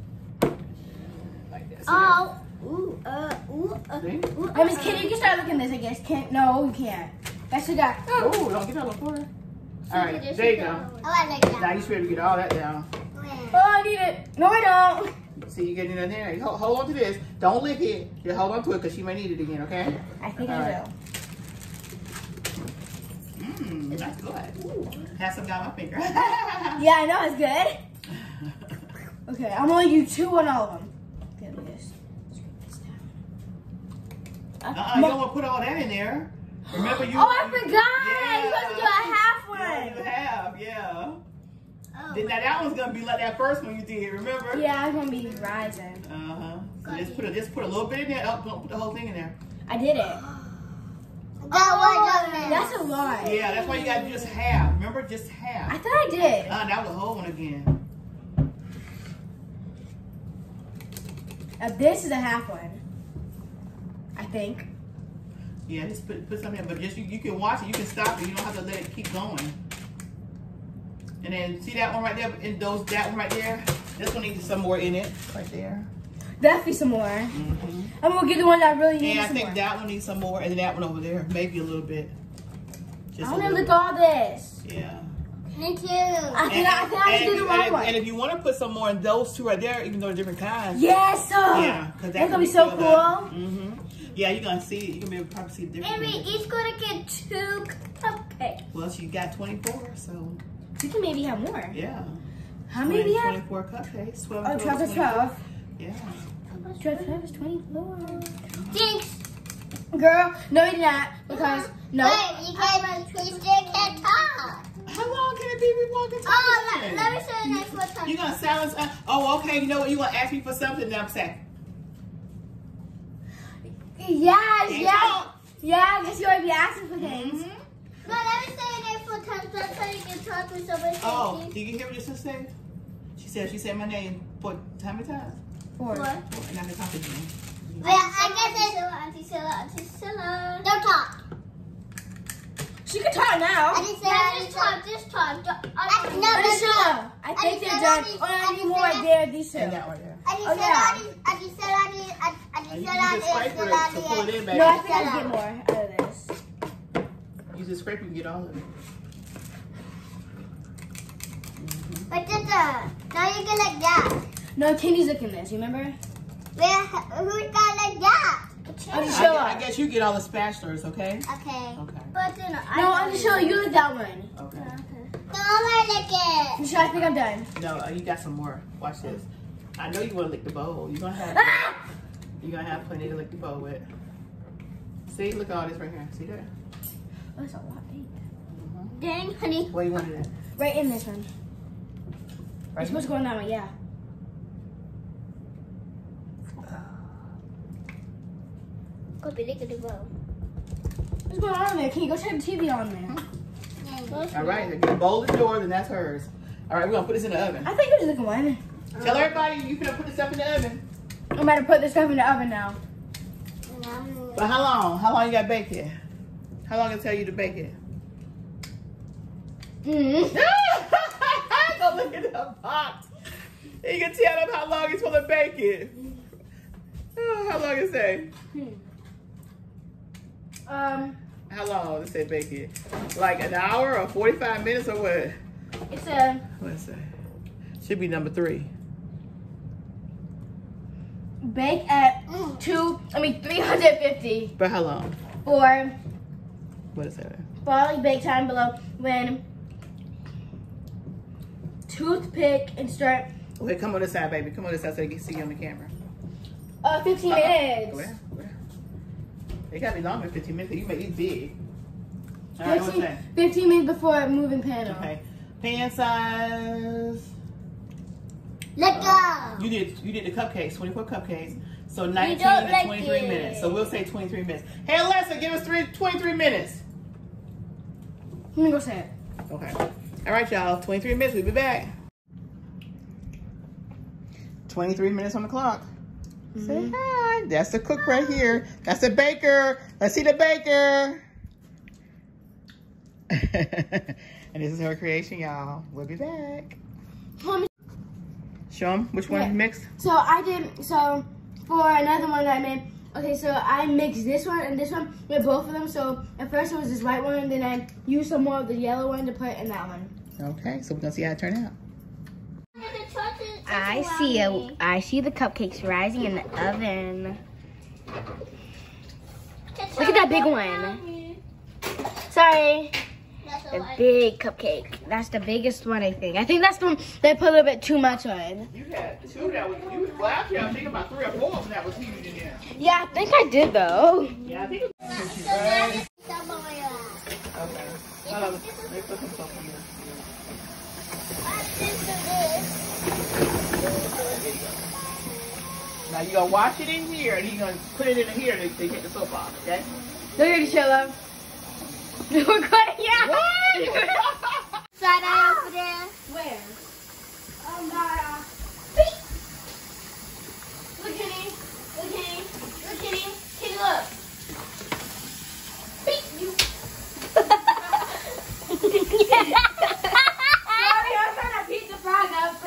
Like this. Oh, ooh, uh, ooh, uh, See? ooh. I mean, Kenny, you can start looking at this. I guess. Can't, no, you can't. That should got. Oh, don't get on the floor. All right, there you go. Oh, I like Now that. you should be able to get all that down. Oh, I need it. No, I don't. See, you getting it in there. Hold, hold on to this. Don't lick it. Just hold on to it because she may need it again, okay? I think All I right. will. Mmm, that's good. Have some down my finger. Yeah, I know it's good. Okay, I'm gonna do two on all of them. Okay, look at this. Scrape this down. Uh-uh, you don't want to put all that in there. Remember you. Oh, I you- forgot. You supposed to do a half You wanna do one. half, yeah. Oh, Then now that one's gonna be like that first one you did. Remember? Yeah, I'm gonna be rising. Uh huh. So just put a just put a little bit in there. Oh, don't put the whole thing in there. I did it. that was on there. That's a lot. Yeah, that's why you gotta do just half. Remember, just half. I thought I did. Uh, that was a whole one again. Uh, this is a half one. I think. Yeah, just put put something in, but just you, you can watch it. You can stop it. You don't have to let it keep going. And then see that one right there, and those that one right there. This one needs some more in it, right there. Definitely some more. hmm I'm gonna get the one that really needs And I some think more. that one needs some more, and that one over there, maybe a little bit. Just I a wanna little look all this. Yeah. Me too. I think I, I, think I and, can do the and if, one. and if you want to put some more in those two right there, even though they're different kinds. yes, sir. Yeah, because That's gonna be so cool. Mm-hmm. Yeah, you're gonna see. You're gonna be able to probably see the And difference. we each gonna get two cupcakes. Well, she got 24, so We can maybe have more. yeah. How many do we have? 24 cupcakes. 12, Oh, 12 is 12. Yeah. 12 12 is 24. Thanks. Girl, no, you did not. Because, no. Wait, you can't, you still can't talk. How long can a baby walk and Oh, let, let me say the next one time. You're gonna silence. Uh, oh, okay. You know what? You gonna ask me for something? Now I'm saying. Yes, Can't yeah. talk. Yeah, I guess you already be asking for things. Mhm. No, let me say the next one time. That's how you can talk with somebody. Oh, did you hear what your sister said? She said she said my name for how many times? Four. What? And I can talk again. Well, I guess it's, Auntie Silla, Auntie Silla. don't talk. She can talk now. I just said, Yeah, I just just talk, just talk. Don't- I, I- no, I no, just. I I think they're done. Oh, I I need more said- right there. These two. And that right there. I just Oh, said, yeah. I just, I just said, I just, I, I And just you said, can I just just scrape it to pull it in, baby. No, I think I can get more out of this. You just scrape, you can get all of it. But just, uh, now you can like that. No, Candy's looking this. You remember? Yeah, who's got like that? I'm just I, show gu- I guess you get all the spatulas, okay? Okay. Okay. But then I No, I'm just showing you look that one. Okay. No, I like it. I'm sure I think I'm done. No, uh, you got some more. Watch this. I know you want to lick the bowl. You're gonna have. Ah! You're gonna have plenty to lick the bowl with. See, look at all this right here. See that? Oh, that's a lot. Eight. Dang, honey. Where you wanted it? Right in this one. Right It's supposed to go in that one, yeah. Go be lickety bow. What's going on there? Can you go turn the TV on there? All right. If the bowl is yours, and that's hers. All right, we're gonna put this in the oven. I think you're just looking one. Tell everybody you gonna put this stuff in the oven. I'm about to put this stuff in the oven now. But how long? How long you got to bake it? How long it tell you to bake it? Mm. Go look at the box. You can tell them how long it's supposed to bake it. Oh, how long it say? Um, How long it say bake it? Like an hour or 45 minutes or what? it's a Let's see. Should be number three. bake at two, I mean 350 But how long? for What is that? follow bake time below when toothpick and start Okay, come on this side, baby. Come on this side so you can see you on the camera. uh 15 Go minutes. ahead. Go ahead. It gotta be longer than 15 minutes. You make it big. All right, what's 15, that? 15 minutes before moving panel. Okay. Pan size. Let go. You did you did the cupcakes, 24 cupcakes. So 19 don't to like 23 it. minutes. So we'll say 23 minutes. Hey Alexa, give us three, 23 minutes. Let me go say it. Okay. All right, y'all. 23 minutes. We'll be back. 23 minutes on the clock. Say mm-hmm. hi. That's the cook right here. That's the baker. Let's see the baker. and this is her creation, y'all. We'll be back. Show them which one Yeah. mixed. So I did, so for another one that I made, Okay, so I mixed this one and this one with both of them. So at first it was this white one, and then I used some more of the yellow one to put in that one. Okay, so we're gonna see how it turned out. I see a, I see the cupcakes rising in the oven. Look at that big one. Sorry, a big cupcake. That's the biggest one, I think. I think that's the one that I put a little bit too much on. You had two that was you well actually I think about three or four of them that was huge in there. Yeah, I think I did though. Yeah, I think it was right. Okay. Um, let me put some soap in here. Now you're gonna wash it in here and you're gonna put it in here to, to get the soap off, okay? Look at the show, love. We're gonna yeah. Side eye over there. Where? Oh my. Look, Kenny. Look, Kenny. Look, Kenny. Kenny, look. Beep, you. Sorry, I was trying to beat the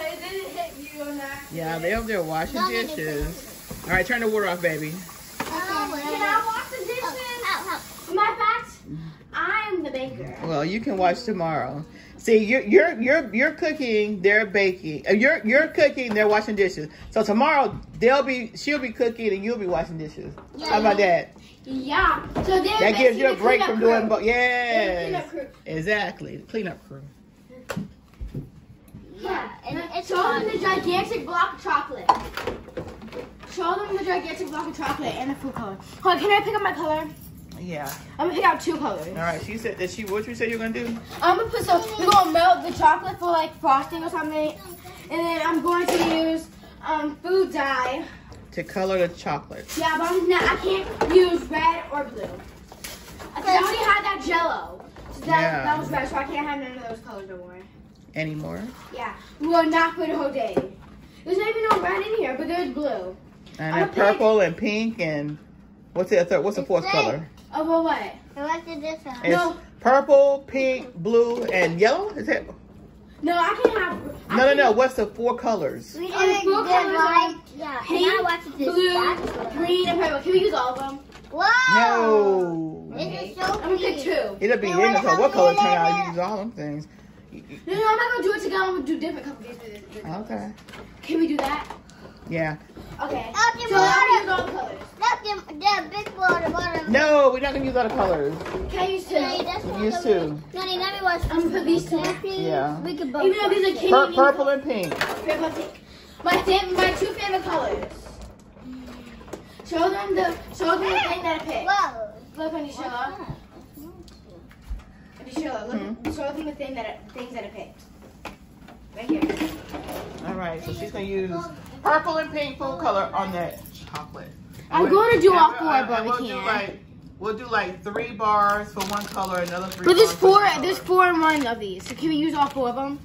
frog up, but it didn't hit you on that. Yeah, they over there washing dishes. All right, turn the water off, baby. Can I wash the dishes? Matter of fact, I'm the baker. Well, you can watch tomorrow. See, you're you're you're you're cooking, they're baking. Uh, You're you're cooking, they're washing dishes. So tomorrow they'll be she'll be cooking and you'll be washing dishes. How about that? Yeah. So That gives you a break cleanup from doing crew. both. They're the Yes, cleanup crew. Exactly. Cleanup crew. Yeah, and it's Show them the gigantic block of chocolate. Show them the gigantic block of chocolate and the food color. Hold on, can I pick up my color? Yeah. I'm gonna pick out two colors. All right. She said that she. What you said you're gonna do? I'm gonna put some. We're gonna melt the chocolate for like frosting or something, and then I'm going to use um food dye. To color the chocolate. Yeah, but I'm not, I can't use red or blue. I I already had that Jello. So that, Yeah. that was red, so I can't have none of those colors no more. Anymore? Yeah, well, not for the whole day. There's not even no red in here, but there's blue. And I'm then a pink. purple and pink and what's the third? What's the fourth It's color? Oh, well, what? What is this one? It's No. purple, pink, blue, and yellow. Is that? No, I can't have. I No, no, no. What's the four colors? We Oh, the did four the colors white. are Yeah, and Pink, I watched this blue, green, and purple. Can we use all of them? Whoa. No. This is so I'm gonna pick two. It'll be Now, in what so what color the turn out? yellow? Use all them things. No, no, I'm not gonna do it together. I'm gonna do different cupcakes for this. this. Okay. Can we do that? Yeah. Okay. Okay, So I water. use all the colors. Look, the, the big water bottom. No, we're not gonna use all the colors. Can I use two? Daddy, Use two. Daddy, let me watch. I'm gonna put these two. Yeah. We could both. Even though these are watch Pur- purple and pink. Purple and pink. My fam- my two favorite colors. Show them the show them the thing that I it. picked. Whoa. Look, Anisha. Anisha, look. Hmm. Show them the thing that things that I picked. Right here. All right. So she's gonna use purple and pink full color on that chocolate. I'm going to do all we'll- four, and but we we'll do can't. like we'll do like three bars for one color, another three. But there's bars four. another There's four in one of these. So can we use all four of them?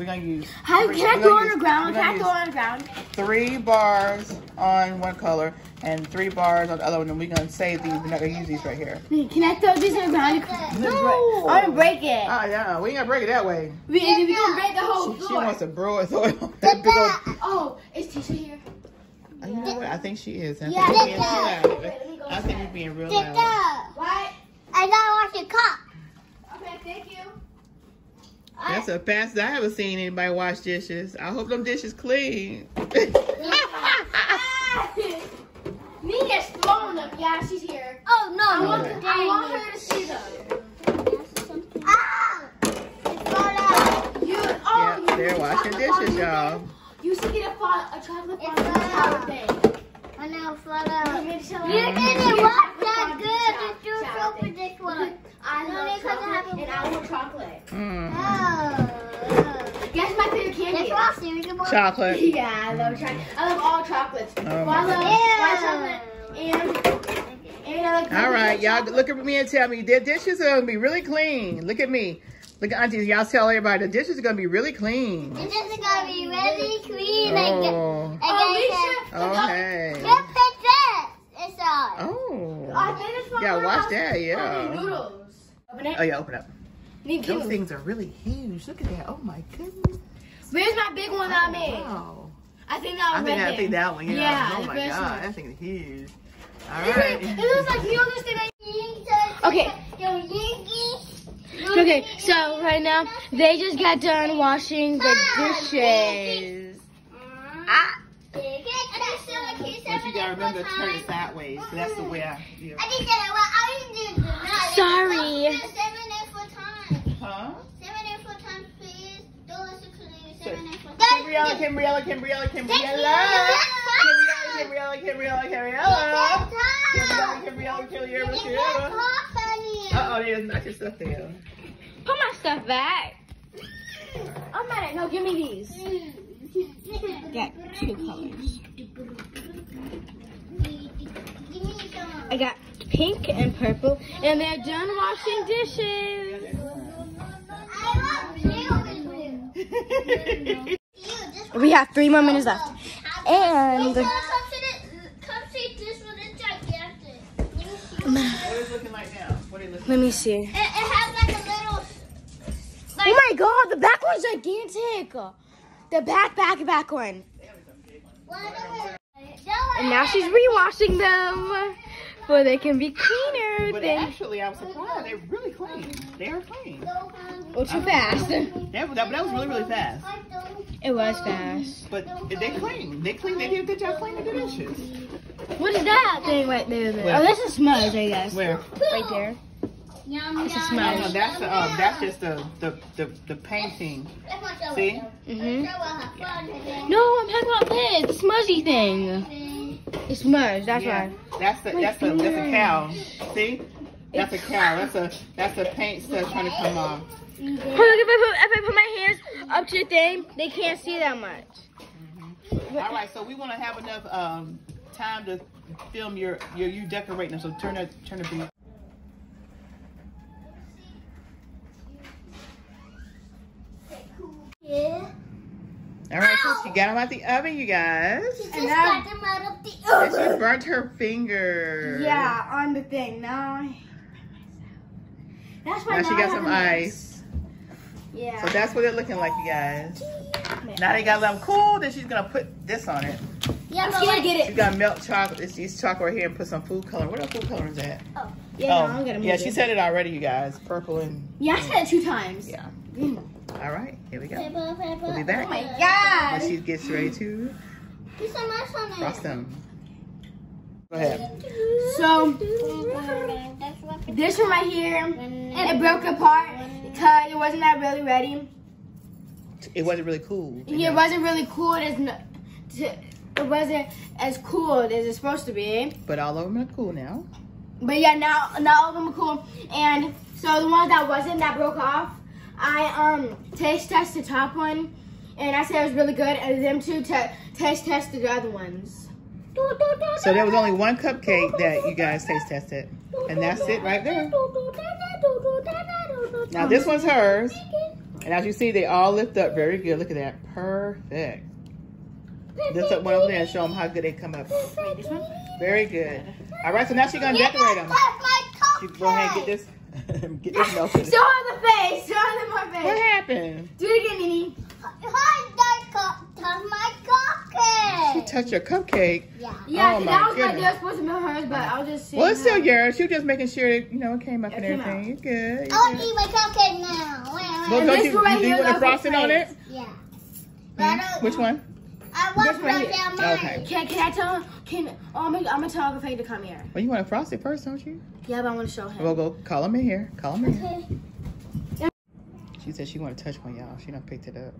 We're gonna use. How three- can I we're on the ground? we're Can I gonna on the ground? Three bars on one color and three bars on the other one, and we're gonna save these. We're not gonna use these right here. Can I throw these on the ground? No, I'm gonna break it. Ah, yeah, we ain't gonna break it that way. We, we gonna break the whole She, she wants to throw it, throw it on that big old. Oh, is Tisha here? You know what? I think she is. I think Yeah, we're being too that's loud. Wait, let me go I think inside. we're being real loud. What? I gotta watch the cup. Okay, thank you. That's the fastest I ever seen anybody wash dishes. I hope them dishes clean. Mia's throwing them. Yeah, she's here. Oh no, I no, want, no. I want her to see them. Ah! It's falling out. You, yeah, oh, you they're washing dishes, y'all. You should get a, fond, a chocolate It's fondue fine. shower thing. I know, fall. You should You like- didn't get a that fondue good. shower- Just do shower so for this one. I No, love because I have chocolate a- and I want chocolate. Mm. Oh. Guess my favorite candy. is? frosty. We can. Chocolate. Yeah, I love chocolate. I love all chocolates. Oh well, I love God. white chocolate and and I like. All right, y'all look at me and tell me the dishes are gonna be really clean. Look at me. Look at aunties, y'all tell everybody the dishes are gonna be really clean. This is gonna be really clean. Like, Oh, like Oh, I Misha, okay. said. Look at this. It's on. Oh. I finished my Yeah, watch that, yeah. Noodles. Open it. Oh yeah, open up. Need Those cute. things are really huge. Look at that. Oh my goodness. Where's my big one that I made? Wow. I think that I think right I think that one. Yeah. Yeah, oh my god, one. that thing is huge. All right. It looks like yogurt and I. Okay. Okay, so right now they just got done washing the dishes. Ah. But you gotta remember to turn it sideways. That's the way I. Yeah. Sorry. Huh? Seven, Kimbriella, Kimbriella, Kimbriella, Kimbriella. Kimbriella, Kimbriella, Kimbriella, Kimbriella. Kimbriella, Kimbriella, Kimbriella. Uh oh, there's not your stuff there. Put my stuff back. Oh my, no, give me these. Got two colors. I got pink and purple, and they're done washing dishes. We have three more minutes left. And What is it like now? What is it looking let me see. It, it has like a little. Oh my god, the back one's gigantic. The back, back, back one. And now she's rewashing them so they can be cleaner. But Than actually, I was surprised. They're really clean. They are clean. oh, too fast. That, that, that was really, really fast. It was fast. But they clean. They clean. They did a good job cleaning the dishes. What is that thing right there? Where? Oh, that's a smudge, I guess. Where? Right there. It's a No, smudge. no, that's the, um, that's just the, the, the, the painting. See? Mhm. No, I'm talking about this, the smudgy thing. It's smudge. That's Yeah. why. That's the, that's the, that's a cow. See? That's a cow. That's a, that's a paint stuff trying to come off. Oh, look, if I, put, if I put my hands up to the thing, they can't see that much. All right, so we want to have enough um, time to film your, your you decorating them. So turn that, turn the beat. Yeah. All right, so she got them out of the oven, you guys. She just And now- got them out of the oven. And oven. she burnt her finger. Yeah, on the thing. Now, I- that's why Now she got some a ice. Yeah. So that's what it looking like, you guys. Now they got them cool. Then she's gonna put this on it. Yeah, I'm gonna wait. get She's it. gonna melt chocolate. It's these chocolate right here and put some food color. What are food colors at? Oh, yeah, oh, no, I'm gonna move yeah. it. She said it already, you guys. Purple and Yeah, I said it two times. yeah. Mm. All right, here we go. Paper, paper. We'll be back. Oh my When she gets ready to There's so much on it. frost them. Go ahead. So, this one right here, and it broke apart because it wasn't that really ready. It wasn't really cool. Yeah, it wasn't really cool as no, it wasn't as cool as it's supposed to be. But all of them are cool now. But yeah, now now all of them are cool. And so the ones that wasn't that broke off, I um taste tested the top one, and I said it was really good. And them two taste tested the other ones. So there was only one cupcake that you guys taste tested, and that's it right there. Now this one's hers, and as you see, they all lift up very good. Look at that, perfect. Lift up one over there and show them how good they come up. Wait, this one? Very good. All right, so now she's gonna decorate them. You go ahead and get this, get this melted. Show her the face. Show her the more What happened? Do it again, Nini. Hi, touch my cupcake. She touched your cupcake. Yeah. Yeah, Oh, that was my goodness. deal supposed to be hers, but I was just saying. Well, it's still yours. You're just making sure that, you know, it came up and It came everything. You're good. I You're want to eat my cupcake now. Wait, Well. And don't this you, one right do you here want the goes with frosting on it? face. Yeah. Hmm? But I don't- Which one? I want This right frosting on here. mine. Okay. Can, can I tell him? Can oh, I'm gonna, I'm gonna tell Faye to come here. Well, you want to frost it first, don't you? Yeah, but I want to show him. We'll go call him in here. Call him in here. Okay. She said she want to touch one, y'all. She done picked it up.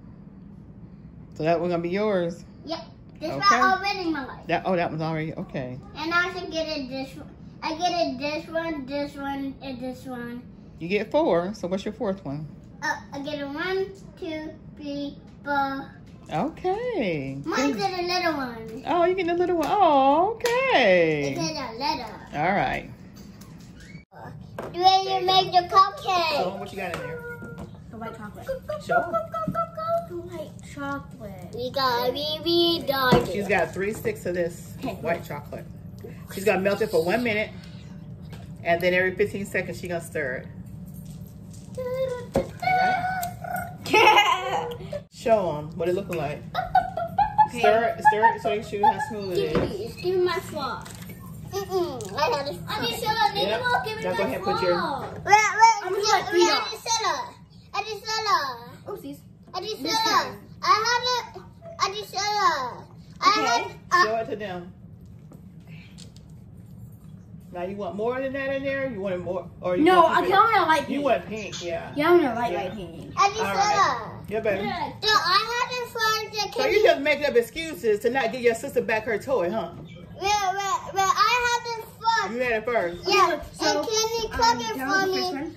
So that one's gonna be yours. Yep. This Okay. one already my life. That oh, that one's already okay. And I should get it this one. I get it this one, this one, and this one. You get four. So what's your fourth one? Uh, I get a one, two, three, four. Okay. Mine's in a little one. Oh, you getting a little one. Oh, It's okay. in a little. All right. Do you make the Show cupcake? 'em what you got in there. The white chocolate. Show 'em. The white chocolate. We got BB dog. She's got three sticks of this white chocolate. She's gonna melt it for one minute, and then every 15 seconds she's gonna stir it. Show them what it looking like. Stir it, stir it so you show how smooth Give it me is. these. Give me my fork. Mm-mm. I had it Auntie first. Sheila, then Yep. give me Now my go ahead and put your- phone. Wait, wait, I'm gonna wait, let three wait, off. Adisella. Adisella. Oopsies. Adisella. I had it. Adisella. I had. Okay. Uh, Show it to them. Now you want more than that in there? You want more, or you No, want I to can only a light You want pink, yeah. Yeah, I'm gonna light Yeah. light pink. Adisella. Yeah, baby. No, I had it first. So you just making up excuses to not give your sister back her toy, huh? Wait, wait, wait. I had it first. You had it first. Yeah, So, and Kenny Um, it down for me.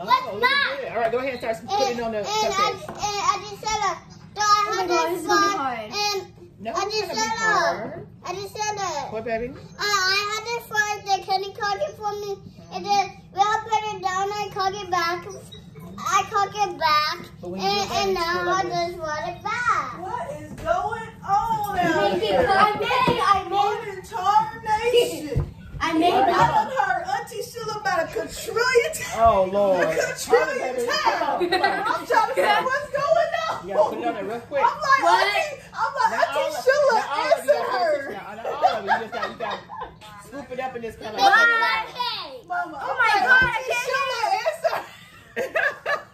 Oh, What's that? All right, go ahead and start And, putting it on the and. I, and I just said it. So I Oh my had God, it this is gonna be first, hard. and No, I just said be it. I just said it. What, baby? Uh, I had it first, then Kenny cooked it for me, and then when I put it down, I cook it back. I cook it back, and, you do that, and now I just want it back. What is going on out Make it here? I made, I What made, in tarnation? I made. I right. done heard Auntie Sheila about a quadrillion times. Oh, Lord. A quadrillion times. Come on, come on. I'm trying to figure what's going on. You gotta put it on there real quick. I'm like, What? Auntie, I'm like, Not all Auntie of- Sheila, not all of you answer her. it- Now, all of it. You just got, you got scoop it up and just kind of. Okay. Mama, Oh my like, God, I Auntie can't Sheila, answer.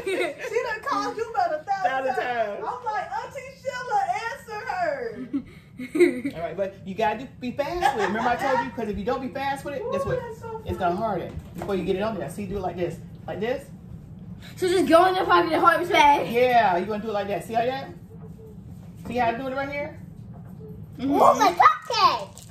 She done called you about a thousand, Thousand times. times. I'm like, Auntie Sheila, answer her. All right, but you gotta do, be fast with it. Remember I told you because if you don't be fast with it, guess what? That's so It's gonna harden before you get it on there. See, do it like this, like this. So just go in there pocket and hold it. Yeah, you gonna do it like that. See how that? See how I do it right here? Oh my cupcake!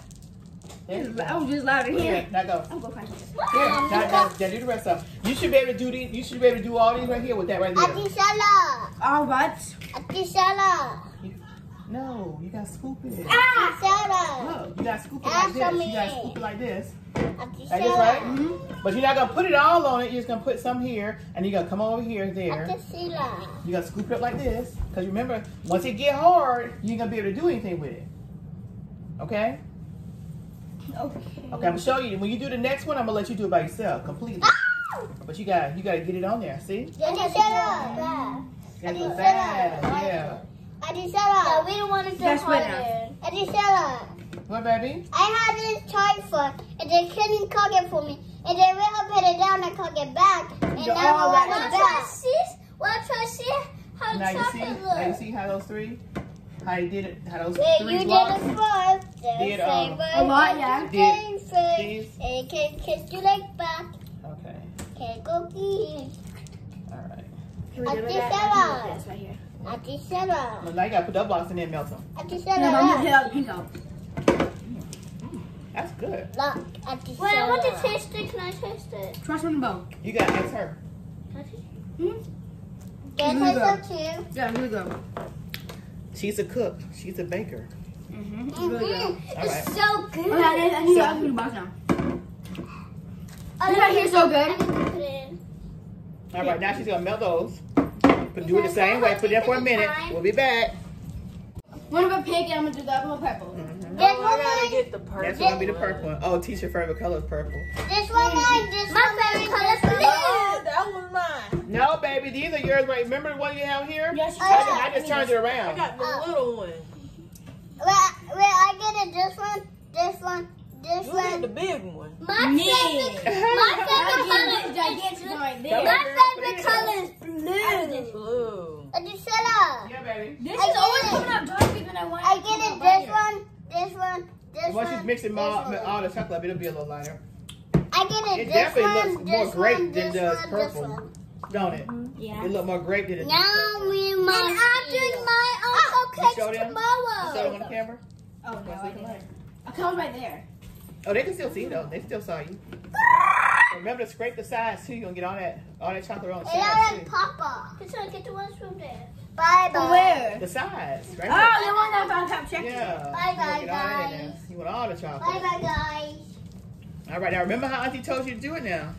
There go. I was just loud in Here, here. now go. I'm gonna find this. Here, now, now, now do the rest of them. You should be able to do these. You should be able to do all these right here with that right there. Auntie Sheila. All right. Auntie Sheila. No, you gotta scoop it. Auntie Sheila. Look, you gotta scoop it like this. You gotta scoop it like this. Auntie Like this, Sheila. right? Mm-hmm. But you're not gonna put it all on it. You're just gonna put some here, and you're gonna come over here, there. You gotta scoop it up like this. Cause remember, once it get hard, you ain't gonna be able to do anything with it. Okay? Okay. Okay, I'm gonna show you. When you do the next one, I'm gonna let you do it by yourself completely. But you gotta you gotta get it on there. See? You gotta go fast. Yeah. Auntie Yeah, we don't want to That's good harden. Auntie Sheila. What, baby? I had this toy for, and they couldn't cook it for me. And then when I put it down, I cook it back. And You now all I that want Wanna it back. see? Wanna try see how Now you see? chocolate Now you see how those three? How you did it? How those Wait, three you did blocks? it first. Did, um, a lot, yeah. you Did- these? And it can kiss you like back. Okay. Can cookies. All right. Can we do Auntie that? Sarah. I can do this right here. Auntie Sheila. Well, now you gotta put the blocks in there and melt them. Auntie No, I'm gonna Sheila. take the pink out. That's good. Look, I Auntie Wait, I want to taste it. Can I taste it? Trust me, bone. You gotta ask her. Get Here we her go. some too. Yeah, here we go. She's a cook. She's a baker. Mm-hmm. It's really good. Mm, All right. It's so good. Okay, I need, I need to open the box now. Oh, This right here so I good. need to put it in. All right, now she's gonna melt those. But do it the same way. Put it there for a minute. We'll be back. One of a pink and I'm gonna do the other one purple. Mm-hmm. This Oh, one I gotta get the purple. That's gonna be the purple one. Oh, teacher favorite color is purple. This one mine. This My one favorite color is This blue. one Oh, that was mine. No, baby, these are yours. Right? Remember the one you have here? Yes, I, just- I just turned it around. I got the Oh. little one. Wait, wait, I get it. This one, this one, this You get the big one. My Me. favorite, my favorite color is gigantic right there. My favorite color is blue. I Blue. Auntie Sheila. Yeah, baby. This I is always get it. coming out darker than I want. I get it. This one, this one, this And once one. you mix it this all, all the chocolate, it'll be a little lighter. I get it. It this definitely one, looks more this grape one, than this does one, purple. This one. Don't it? Mm-hmm. Yeah. It look more grape than it does Now purple. we And. I'm doing my ah! own You cupcakes show them? You show them on the camera? Oh no, I didn't. I come right there. Oh, they can still see though. They still saw you. Remember to scrape the sides too. You're gonna get all that all that chocolate on the And I sides like too. Papa. Can I get the ones from there? Bye bye. Where? The sides, right? Oh, the one that found top there. check. Yeah. Bye, You bye, wanna get all that in there. guys. You want all the chocolate. bye bye, guys. All right, now remember how Auntie told you to do it now.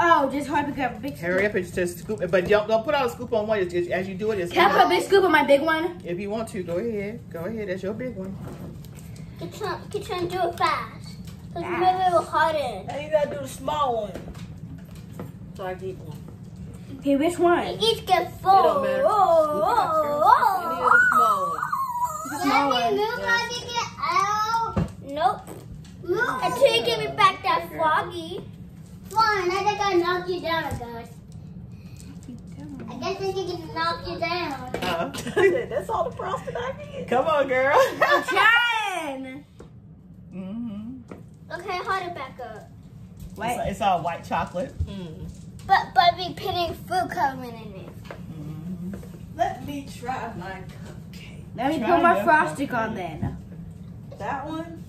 Oh, just hard to grab a big scoop. Hurry up and just scoop it, but don't, don't put all the scoop on one. Just, just- as you do it, just Can I put a big scoop on my big one? if you want to, go ahead. Go ahead. That's your big one. Can try, can try and do it fast. Because Fast. maybe it will harden. Now you gotta do the small one. So I get one. Okay, which one? Each get four. don't matter. Oh, Any of the small ones. The small Daddy, one. move on to get out. Nope. Until you give me back that froggy. Fine, I think I knocked you down, guys. I guess I can knock you down. Uh, That's all the frosting I get. come on, girl. I'm trying. Okay, hold it back up. It's, it's all white chocolate. But but be putting food coloring in it. Mhm. Let me try my cupcake. Let me Try put my frosting cupcake. on then. That one?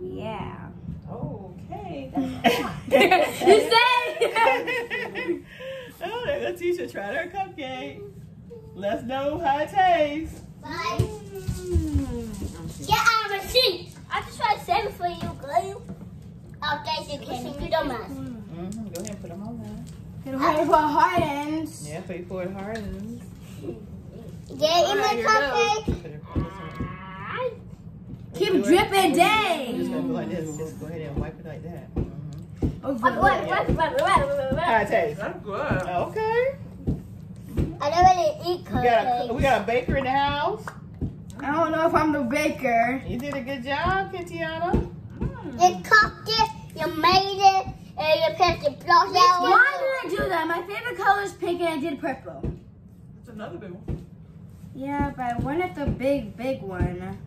Yeah. Okay. you say? oh, there go teacher tried her cupcake. Let's know how it tastes. Bye. Get out of the seat. I just tried to save it for you, girl. Oh, thank you, Kenny. You don't mind. Mm-hmm. Go ahead and put them on there. Gonna wait for hardens. Yeah, put for it hardens. Get in my Alright, cupcake. Put it on this one. Keep Do it. dripping We're just gonna go like this. Just go ahead and wipe it like that. What, what, How it taste? That's good. Okay. I don't really eat We got a cupcakes. we got a baker in the house. I don't know if I'm the baker. You did a good job, Kentiana. Hmm. You cooked it, you made it, and you put the flour out. Why did I do that? My favorite color is pink and I did purple. That's another big one. Yeah, but I wanted the big, big one.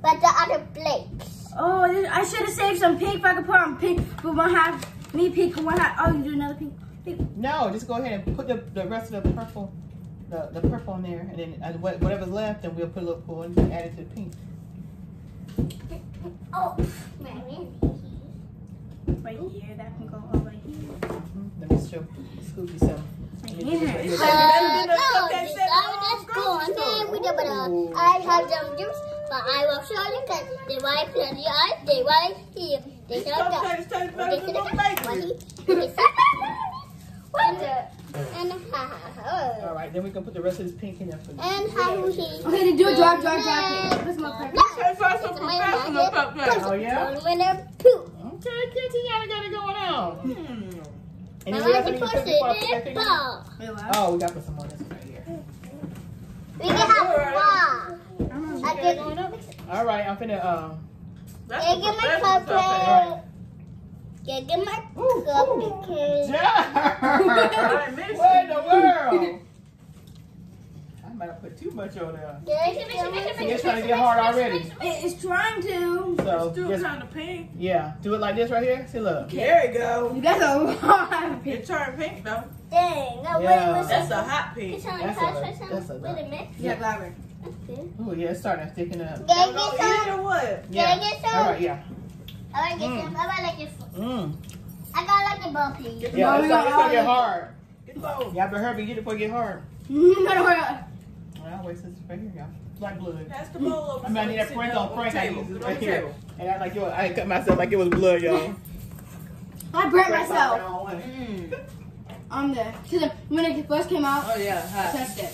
But the other plates. Oh, I should have saved some pink if I could put on pink for one half. Me pink for one half. Oh, you do another pink. pink. No, just go ahead and put the, the rest of the purple, the, the purple in there, and then uh, what- whatever's left, and we'll put a little pull and add it to the pink. Oh, Mary. Right here, that can go over here. Mhm. Let me show scoop some. Right Let me put here. Uh, right no, this is going there with the banana. I have some juice, but I will show you that they right here, the eye, they right here. They don't know. Cupcakes taste better than no bakery. What the? And ha ha All ha. Right, then we can put the rest of this pink in there for you. And how he. Okay, then do a drop, drop, drop. Put some more purple. Taste like some professional cupcakes. Oh yeah. Winner poo. Okay, Kentiana got it going on. Hmm. Any I rest like of to you push put before I put that it thing in in? ball. Wait, what? Oh, we got to put some more of this right here. We can have ball. I did. All right, I'm finna um. That's Yeah, a get my professional cupcake. cupcake. Yeah, get my Ooh, ooh. cupcake. Jar! I miss What in the world? I might have put too much on there. See, it's trying to get hard already. It- It's trying to. So Still just kind of pink. yeah, do it like this right here. See, look. There you go. You guys are a lot of It turned pink though. Dang, I Yeah. really That's a hot pink. It's on That's a- or that's a something lot. with a mix. Yeah, louder. Okay. Oh yeah, it's starting to thicken up. Can I get eat it some? or what? Can I get some? All right, yeah. I want to get Mm. some. I want to like your foot. Mm. I got like the ball, please. Yeah, it's, gonna- get hard. Get the bowl. Y'all better hurry, get it before it get hard. No, no, no. Well, wait, this right here, y'all. Like blood. Pass the bowl over. I mean, I need that Sit Frank on Frank. I use table. this right here. table. And I like yo, I cut myself like it was blood, y'all. I burnt myself on one. Mm. on the. Cause when it first came out, Oh yeah, I hot. touched it.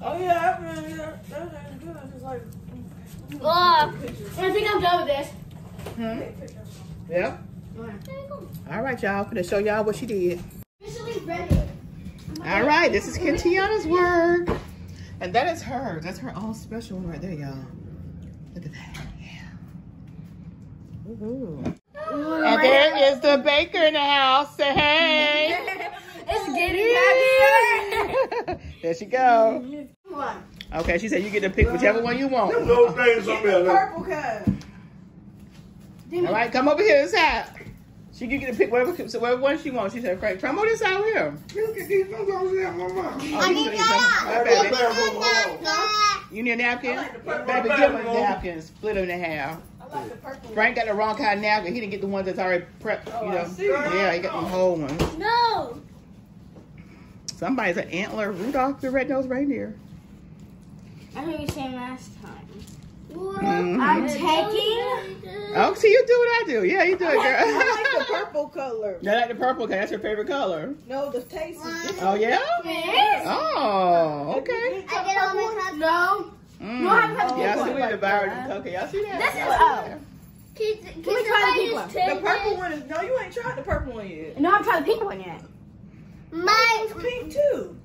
Oh yeah, I really, that, that ain't good. It's like Oh, I think I'm done with this. Hmm? Yeah. All right, y'all. I'm gonna show y'all what she did. Officially ready. All right, this is Kentiana's work. And that is her. That's her own special one right there, y'all. Look at that. Yeah. Ooh. And there is the baker in the house. Say hey. It's getting happier. there she go. Come. Okay, she said you get to pick whichever one you want. Those things on there. the look. purple kind. All right, come over here this side. She can get to pick whatever, so whatever one she wants. She said, Frank, come on this side over here. Look at these things over there, mama. Oh, you can eat some. All right, baby. You need a napkin? Like. Baby, give him a napkin. Split him in half. I like the purple. Frank got the wrong kind of napkin. He didn't get the ones that's already prepped, Oh, you I know. Yeah, he got the whole ones. no. Somebody's an antler Rudolph the red-nosed reindeer. I heard you saying last time. Mhm. I'm taking. Oh, see, you do what I do. Yeah, you do it, girl. I like the purple color. You like the purple, color. that's your favorite color. No, the taste is different. Oh, yeah? Yes. Oh, okay. I get all my cups. No. Mm. No, I haven't had the Yeah, I pink see one. we devoured them cupcakes. Y'all see that? This is- Yeah. oh. Can, can Let me try the somebody pink just one. The purple this? one is no, you ain't tried the purple one yet. No, I'm trying the pink one yet. My, pink too.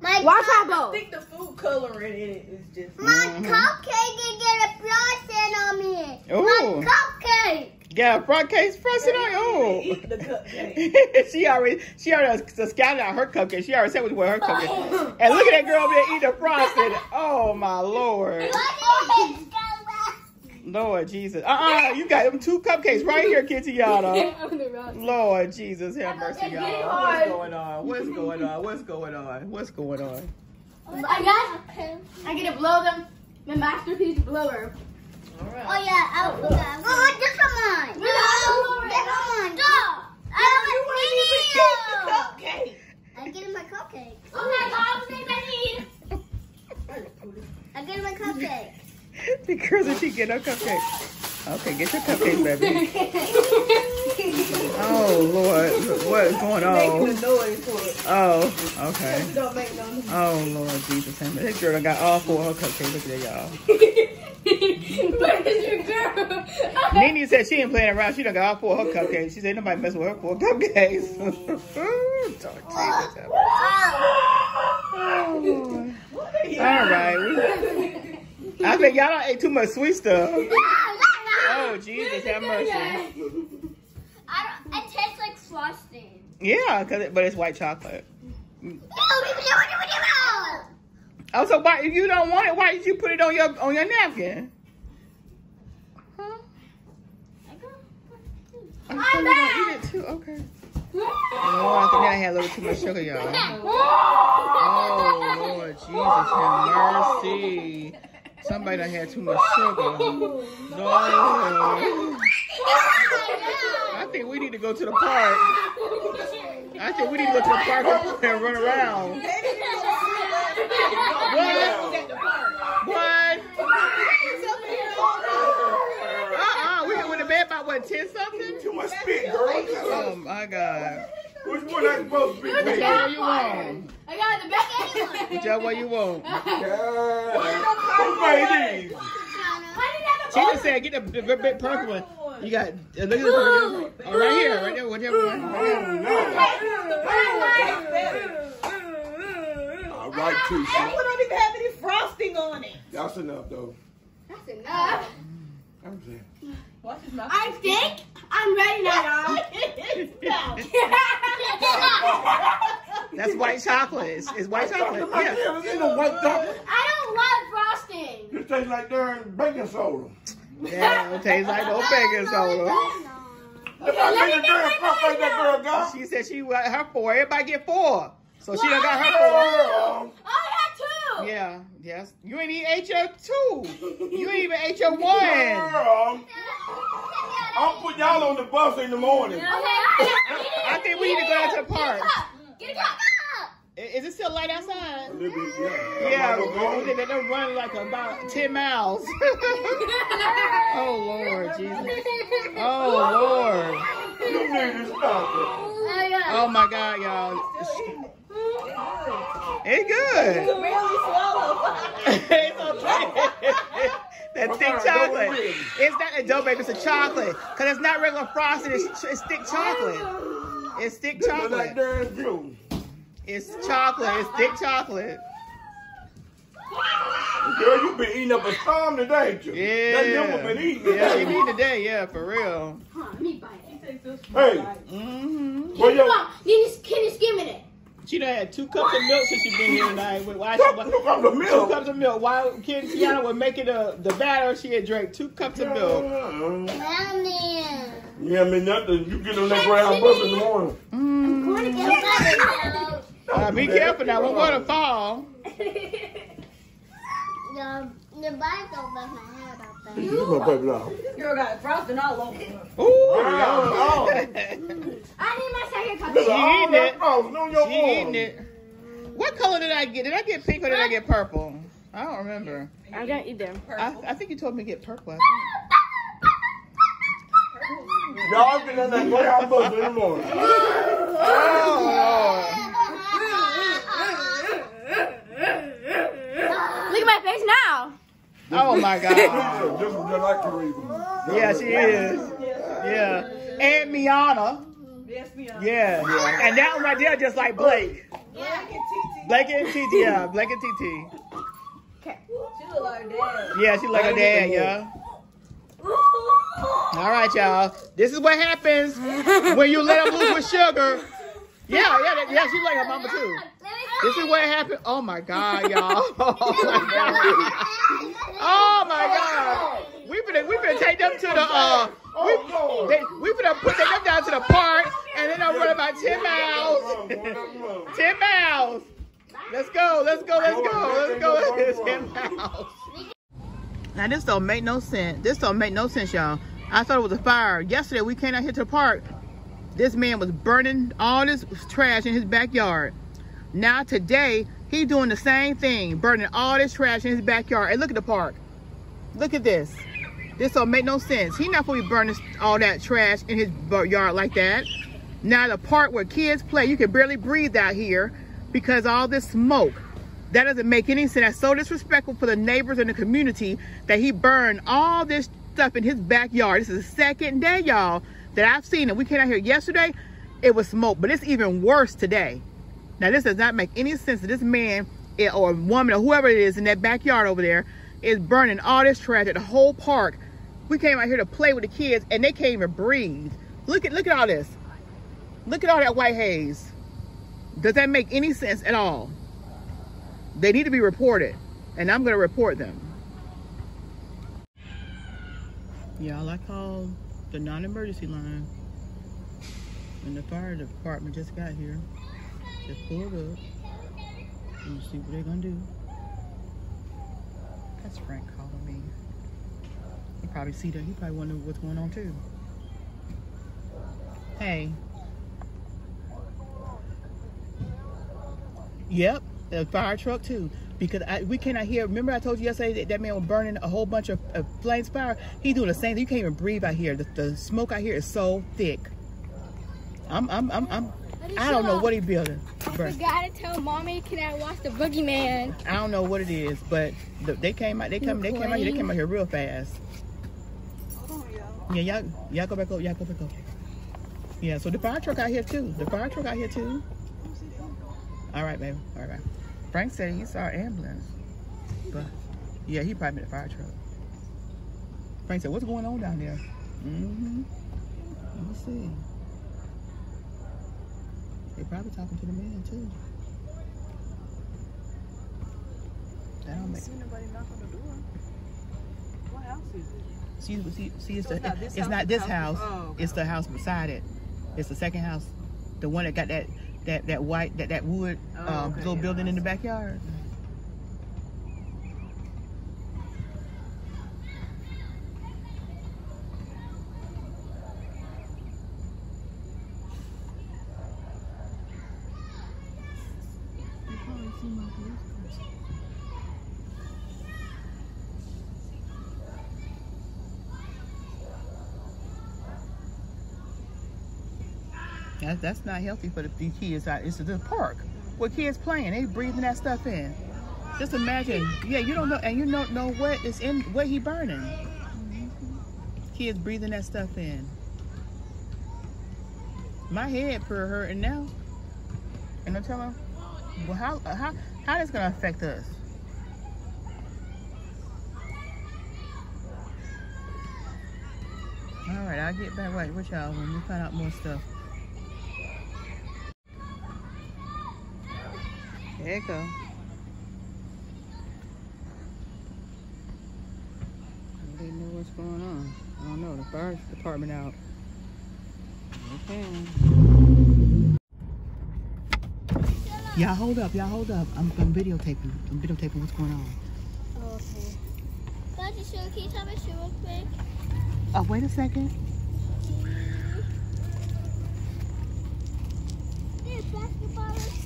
My Watch cup- out I think the food coloring in it is just. My Mhm. cupcake can get a frosting on me. Ooh. My cupcake. Yeah, front case frosted on. Oh. Eat the cupcake. she already, she already scouted out her cupcake. She already said what was her cupcake. And look at that girl over there eating the frosted. Oh my lord, Lord Jesus. Uh uh you got them two cupcakes right here, Kentiana. Lord Jesus, have mercy, y'all. What's going on? What's going on? What's going on? What's going on? I got. I get to blow them. The masterpiece blower. Oh yeah, I'll blow that. Oh, this one mine. No, this one. Stop. I don't need you. Cupcake. I'm getting my cupcake. Oh my god, what I need? I'm getting my cupcake. The girls that she get her cupcake. Okay, get your cupcake, baby. Oh Lord, what is going on? a noise for it. Oh, okay. Don't make no noise. Oh Lord Jesus, this girl got all four of her cupcakes. Look at that, y'all. Where is your girl? Nene said she ain't playing around. She done got all four of her cupcakes. She said nobody messing with her four cupcakes. Lord Jesus. Oh, Lord. All right. We- I think y'all don't ate too much sweet stuff. Oh Jesus, have mercy. I don't, it tastes like frosting. Yeah, cause it, but it's white chocolate. Oh, so why if you don't want it, why did you put it on your on your napkin? Huh? I'm sure you gonna eat it too. Okay. Oh, I think I had a little too much sugar, y'all. Oh Lord Jesus, have mercy. Somebody done had too much sugar. Lord. I think we need to go to the park. I think we need to go to the park and run around. What? What? Uh-uh. We went to bed by what, 10 something? Too much spit, girl. Oh my God. Which one I supposed to be? Whichever one you want. I got the back. Whichever one you want. Yeah. Who made these? She just said, get the, the, the big purple one. You got, uh, look at the purple one. Oh, right here, right there, whichever one. All right, Tisha. That one don't even have any frosting on it. That's enough, though. That's enough. I'm saying. Watch his mouth. I think I'm ready now, y'all. That's white chocolate. It's, it's white chocolate. I Yeah. never seen no white chocolate. I don't want frosting. This tastes like darn baking soda. Yeah, it tastes like no baking soda. If I make a damn cup like that girl. She said she got her four. Everybody get four. So she done got her four. Girl. I had two. Yeah, yes. You ain't even ate your two. You ain't even ate your one. Girl. I'll put y'all on the bus in the morning. Okay, I, I think we need to go out to the park. Get a cup. I- Is it still light outside? Bit, yeah. Yeah, I'm gonna we did them run like about 10 miles. oh, Lord, Jesus. Oh, Lord. You need to stop Oh, my God, y'all. It's good. Really swallow. it's okay. that thick chocolate. is it? It's not a dough, baby. It's a chocolate. Because it's not regular frosting. It's, it's thick chocolate. It's thick it. Look chocolate. like darn. It's chocolate. It's thick chocolate. Girl, you been eating up a storm today, ain't you? Yeah. That never been eating. Yeah, you need today. Yeah, for real. Huh, let me bite it. Hey, Mm-hmm. where your Mom, can you, can you skim it? She done had two cups of milk since she been here tonight. Why cup, she, two cups of milk? two milk? cups of milk. While Kentiana was making the, the batter, she had drank two cups of milk. Mommy. Yeah, I mean nothing. You get on that ground bus in the morning. Mm. Uh, be careful now. We're going to fall. The, the bike don't let my hair out there. You gonna take it got frosting all over her. Ooh. Oh, I need my second cup. Look She at all eating that it. frosting on your She eating it. What color did I get? Did I get pink or did I get purple? I don't remember. I got eat them. I, I think you told me to get purple. I think. Y'all get on that ground bus in the morning. Oh, Look at my face now. Lord. Oh, my God. This is just like Teresa. Yeah, she is. Yeah. And Miana. Yes, me. Yeah. And that one right there just like Blake. Yeah, I can TT Blanket and TT, yeah. Blanket TT. She look like dad. Yeah, she like her dad, yeah. All right, y'all. This is what happens when you let them loose with sugar. Yeah, yeah, yeah. She like her mama too. This is what happened. Oh my God, y'all. Oh my God. Oh my God. We finna, we finna take them to the, uh, we, they, we finna put them down to the park and then I'll run about 10 miles. 10 miles. Let's go, let's go, let's go, let's go. 10 miles. Now this don't make no sense. This don't make no sense, y'all. I thought it was a fire. Yesterday we came out here to the park. This man was burning all this trash in his backyard. Now today, he's doing the same thing, burning all this trash in his backyard. And look at the park. Look at this. This don't make no sense. He not supposed to be burning all that trash in his yard like that. Now the park where kids play, you can barely breathe out here because all this smoke. That doesn't make any sense. That's so disrespectful for the neighbors and the community that he burned all this stuff in his backyard. This is the second day, y'all, that I've seen it. We came out here yesterday, it was smoke, but it's even worse today. Now, this does not make any sense that this man eh, or woman or whoever it is in that backyard over there is burning all this trash at the whole park. We came out here to play with the kids and they can't even breathe. Look at look at all this. Look at all that white haze. Does that make any sense at all? They need to be reported, and I'm going to report them. Y'all, I called the non-emergency line, and the fire department just got here. Just pulled up. And see what they're gonna do. That's Frank calling me. He probably see that. He probably wonder what's going on too. Hey. Yep, the fire truck too. Because I, we cannot hear. Remember, I told you yesterday that that man was burning a whole bunch of, of flames fire. He doing the same thing. You can't even breathe out here. The, the smoke out here is so thick. I'm, I'm, I'm, I'm. I don't know what he building. bruh. Forgot to tell mommy, can I watch the boogeyman? I don't know what it is, but the, they came out. They come. They came out here. They came out here real fast. Yeah, y'all, y'all go back up. Y'all go back up. Yeah, so the fire truck out here too. The fire truck out here too. All right, baby. All right. Frank said he saw an ambulance, but yeah, he probably meant a fire truck. Frank said, "What's going on down there?" Mm-hmm. Let me see. They probably talking to the man too. That don't make. See nobody knock on the door. What house is it? See, see, see it's, So the, it's not this house? house. Oh, okay. It's the house beside it. It's the second house, the one that got that that that white that that wood Oh, um, okay, little yeah, building in the backyard. That, that's not healthy for the, the kids. It's the park where kids playing. They breathing that stuff in. Just imagine. Yeah, you don't know, and you don't know what is in what he burning. Kids breathing that stuff in. My head per hurting now. And I'm telling, well, how how how this gonna affect us? All right, I'll get back right with y'all when we find out more stuff. There you go. They know what's going on. I don't know. The fire department out. Okay. Y'all hold up. Y'all hold up. I'm, I'm videotaping. I'm videotaping what's going on. Okay. Daddy, so can you tell me real quick? Oh, wait a second. There's basketball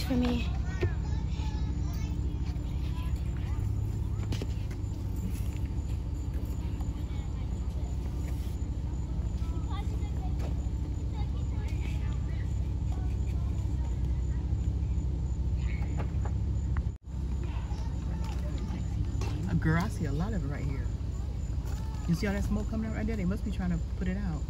hold for me. Girl, I see a lot of it right here. You see all that smoke coming out right there? They must be trying to put it out.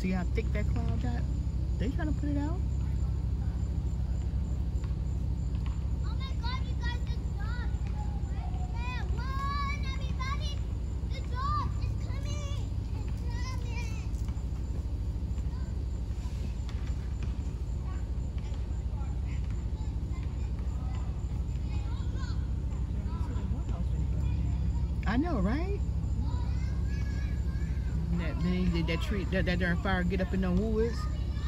See how thick that cloud got? They trying to put it out? I know, god, That tree, that, that darn fire get up in them woods,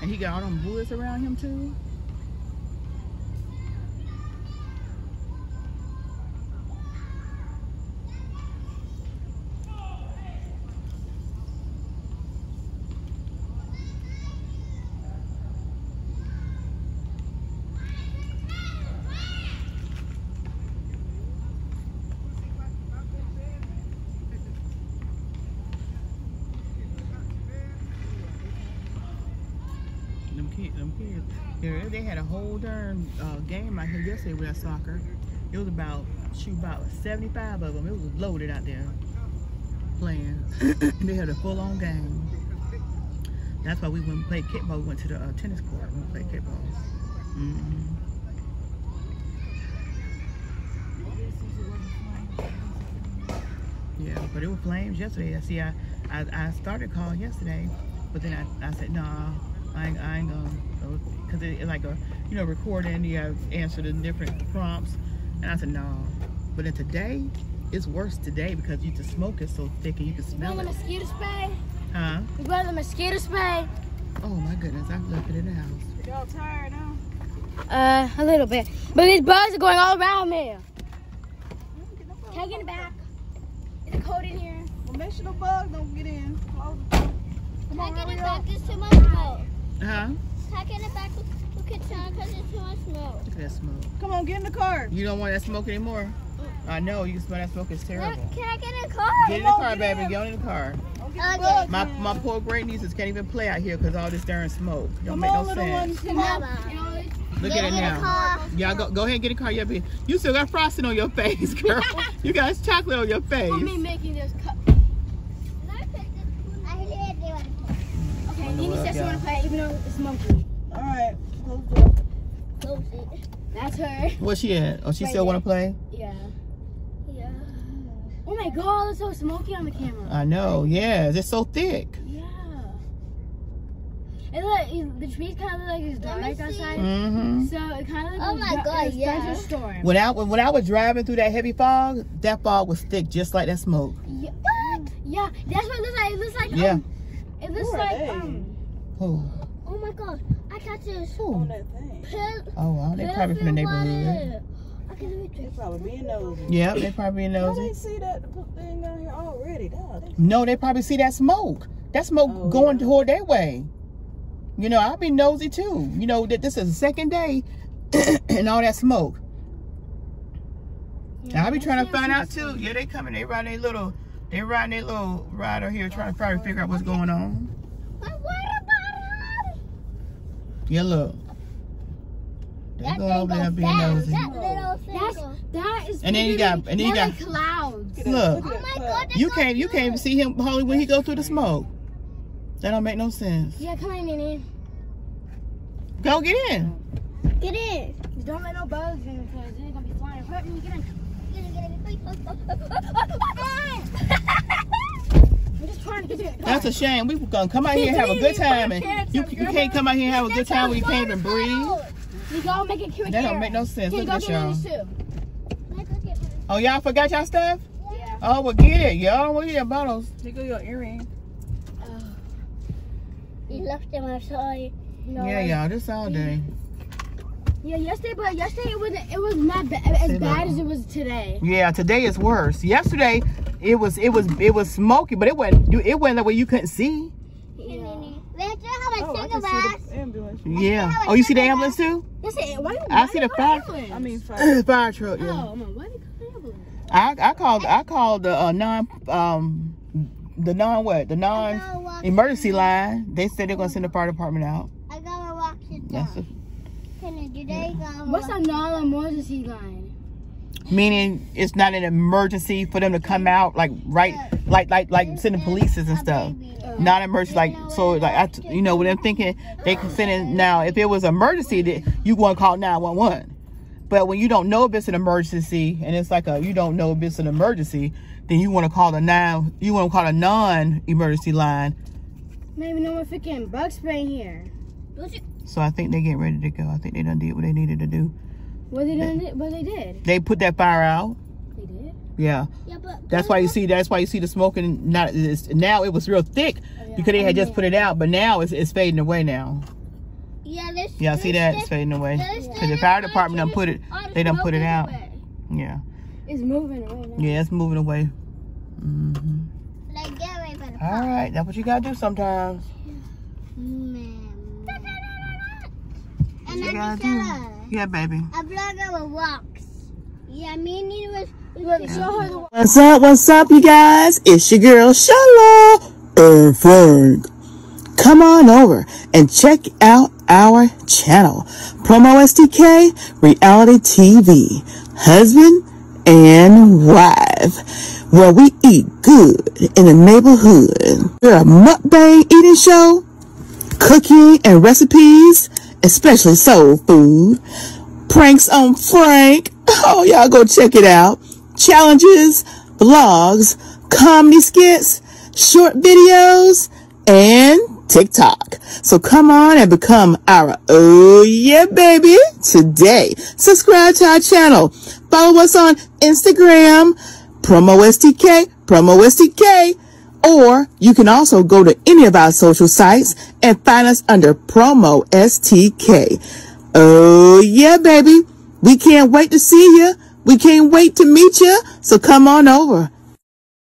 and he got all them woods around him too. Them kids, them kids. Yeah, they had a whole darn uh, game out here yesterday with that soccer. It was about shoot about 75 of them. It was loaded out there playing. they had a full on game. That's why we went and played kickball. We went to the uh, tennis court and played kickball. hmm Yeah, but it was flames yesterday. I see. I, I, I started calling yesterday, but then I, I said, nah, I ain't, I ain't gonna, because it, it's like a, you know, recording. You have answered in different prompts, and I said, no. But then today, it's worse today because you the smoke is so thick and you can smell You smell want the mosquito spray? Huh? You want the mosquito spray? Oh my goodness, I've left it in the house. Y'all tired now? Uh, a little bit. But these bugs are going all around me. Can I get it back? Is it cold in here? Well, make sure the bugs don't get in. Close the door. Come on, Taking it back, there's too much smoke. Huh? Taking it back, look at because there's too much smoke. Look at that smoke. Come on, get in the car. You don't want that smoke anymore? I know, you can smell that smoke. It's Look, terrible. can I get in the car? Get in the car, get baby. in. Get in the car. Don't get the Okay. My my poor great nieces can't even play out here because all this darn smoke. Don't Come make on, no sense. one. Come on. Look Get at it now. car. Y'all go go ahead and get in the car. Yeah, be- you still got frosting on your face, girl. you got chocolate on your face. For me making this cup. I did they want to play. Okay, Nini says she want to play even though it's smoky. All right. Close the. Close it. That's her. Where's she at? Oh, she Right still want to play? Yeah. Yeah. Oh my god, it's so smoky on the camera. I know. Yeah, it's so thick. yeah. And look, the trees kind of look like it's Let me dark see. outside. Mm-hmm. So it kind of like Oh it's my dark- God, it's yeah. thunderstorm. When I when I was driving through that heavy fog, that fog was thick, just like that smoke. Yeah. What? Yeah, that's what it looks like. It looks like Yeah. um, it looks Who are like they? um. Oh, Oh my god. I got. On that thing. Pill. oh, wow, they probably from the neighborhood. Okay, let me They probably being nosy. Yeah, they probably No, nosy. they see that thing down here already. Dog, they No, they probably see that smoke. That smoke Oh, going yeah. toward their way. You know, I'll be nosy too. You know that this is the second day and all that smoke. And I'll be trying to find out too. Yeah, they coming. They riding their little, they riding their little rider here, trying to probably figure out what's going on. My water bottle. Yeah, look. They That going thing over there being nosy. That little thing That's goes- that is. And then you got- and then you got- clouds. Look. Look. Oh my god. You can't, you can't even see him, Holly, when he go through the smoke. That don't make no sense. Yeah, come in, Nene. Go get in. Get in. Just don't let no bugs in because they're gonna be flying. Hurt me, get in. Get in, get in. I'm just trying get in the car. That's a shame. We were gonna come out here and have a good time, and you, you can't come out here and have a good time when you can't even breathe. You go make it quick. That don't make no sense. Look at get y'all. Oh, y'all forgot y'all stuff? Yeah. Oh, well, get it. Y'all want your bottles. Take your earring. Uh, you left them outside. No. Yeah, y'all. This all day. Yeah, yesterday, but yesterday it wasn't. It was not ba- as Say bad as it was today. Yeah, today is worse. Yesterday, it was it was it was smoky, but it wasn't it wasn't the way you couldn't see. Yeah. ambulance. Yeah. Oh, you see the ambulance too? Yes, it, why, I see the fire. ambulance? I mean, fire. Fire truck. Yeah. Oh, I'm why do call ambulance? I I called I called the uh, non um the non what the non emergency line. They said they're gonna send the fire department out. I gotta watch it That's down. Can I do they gotta What's watch a non-emergency line? meaning it's not an emergency for them to come out like right like like like sending polices and stuff. Not emergency like so like I t- you know when I'm thinking they can send it now if it was emergency that you want to call 911. But when you don't know if it's an emergency and it's like a you don't know if it's an emergency, then you want to call the nine you want to call a non-emergency line. Maybe no one freaking bug spray here. So I think they're getting ready to go. I think they done did what they needed to do. What they done? What they did? They put that fire out. They did. Yeah. Yeah, but That's why you see. That's why you see the smoking. Not it's, now. It was real thick because they had just put it out, but now it's, it's fading away now. yeah, this. Yeah, see that? It's fading away because the fire department done put it. They done put it out. Yeah, It's moving away now. yeah, it's moving away. hmm Like get away from the All right, that's what you gotta do sometimes. man. And You then gotta do. said uh, Yeah, baby. a blogger with rocks. Yeah, me and you was. Show her the What's up? What's up, you guys? It's your girl Sheila and Frank. Come on over and check out our channel, Promo STK Reality TV, husband and wife, where we eat good in the neighborhood. We're a mukbang eating show, cooking and recipes, especially soul food pranks on Frank. Oh, y'all go check it out. Challenges, vlogs, comedy skits, short videos, and TikTok. So come on and become our Oh Yeah Baby today. Subscribe to our channel. Follow us on Instagram, Promo STK, Promo STK, or you can also go to any of our social sites and find us under Promo STK. Oh yeah, baby. We can't wait to see you. We can't wait to meet you. So come on over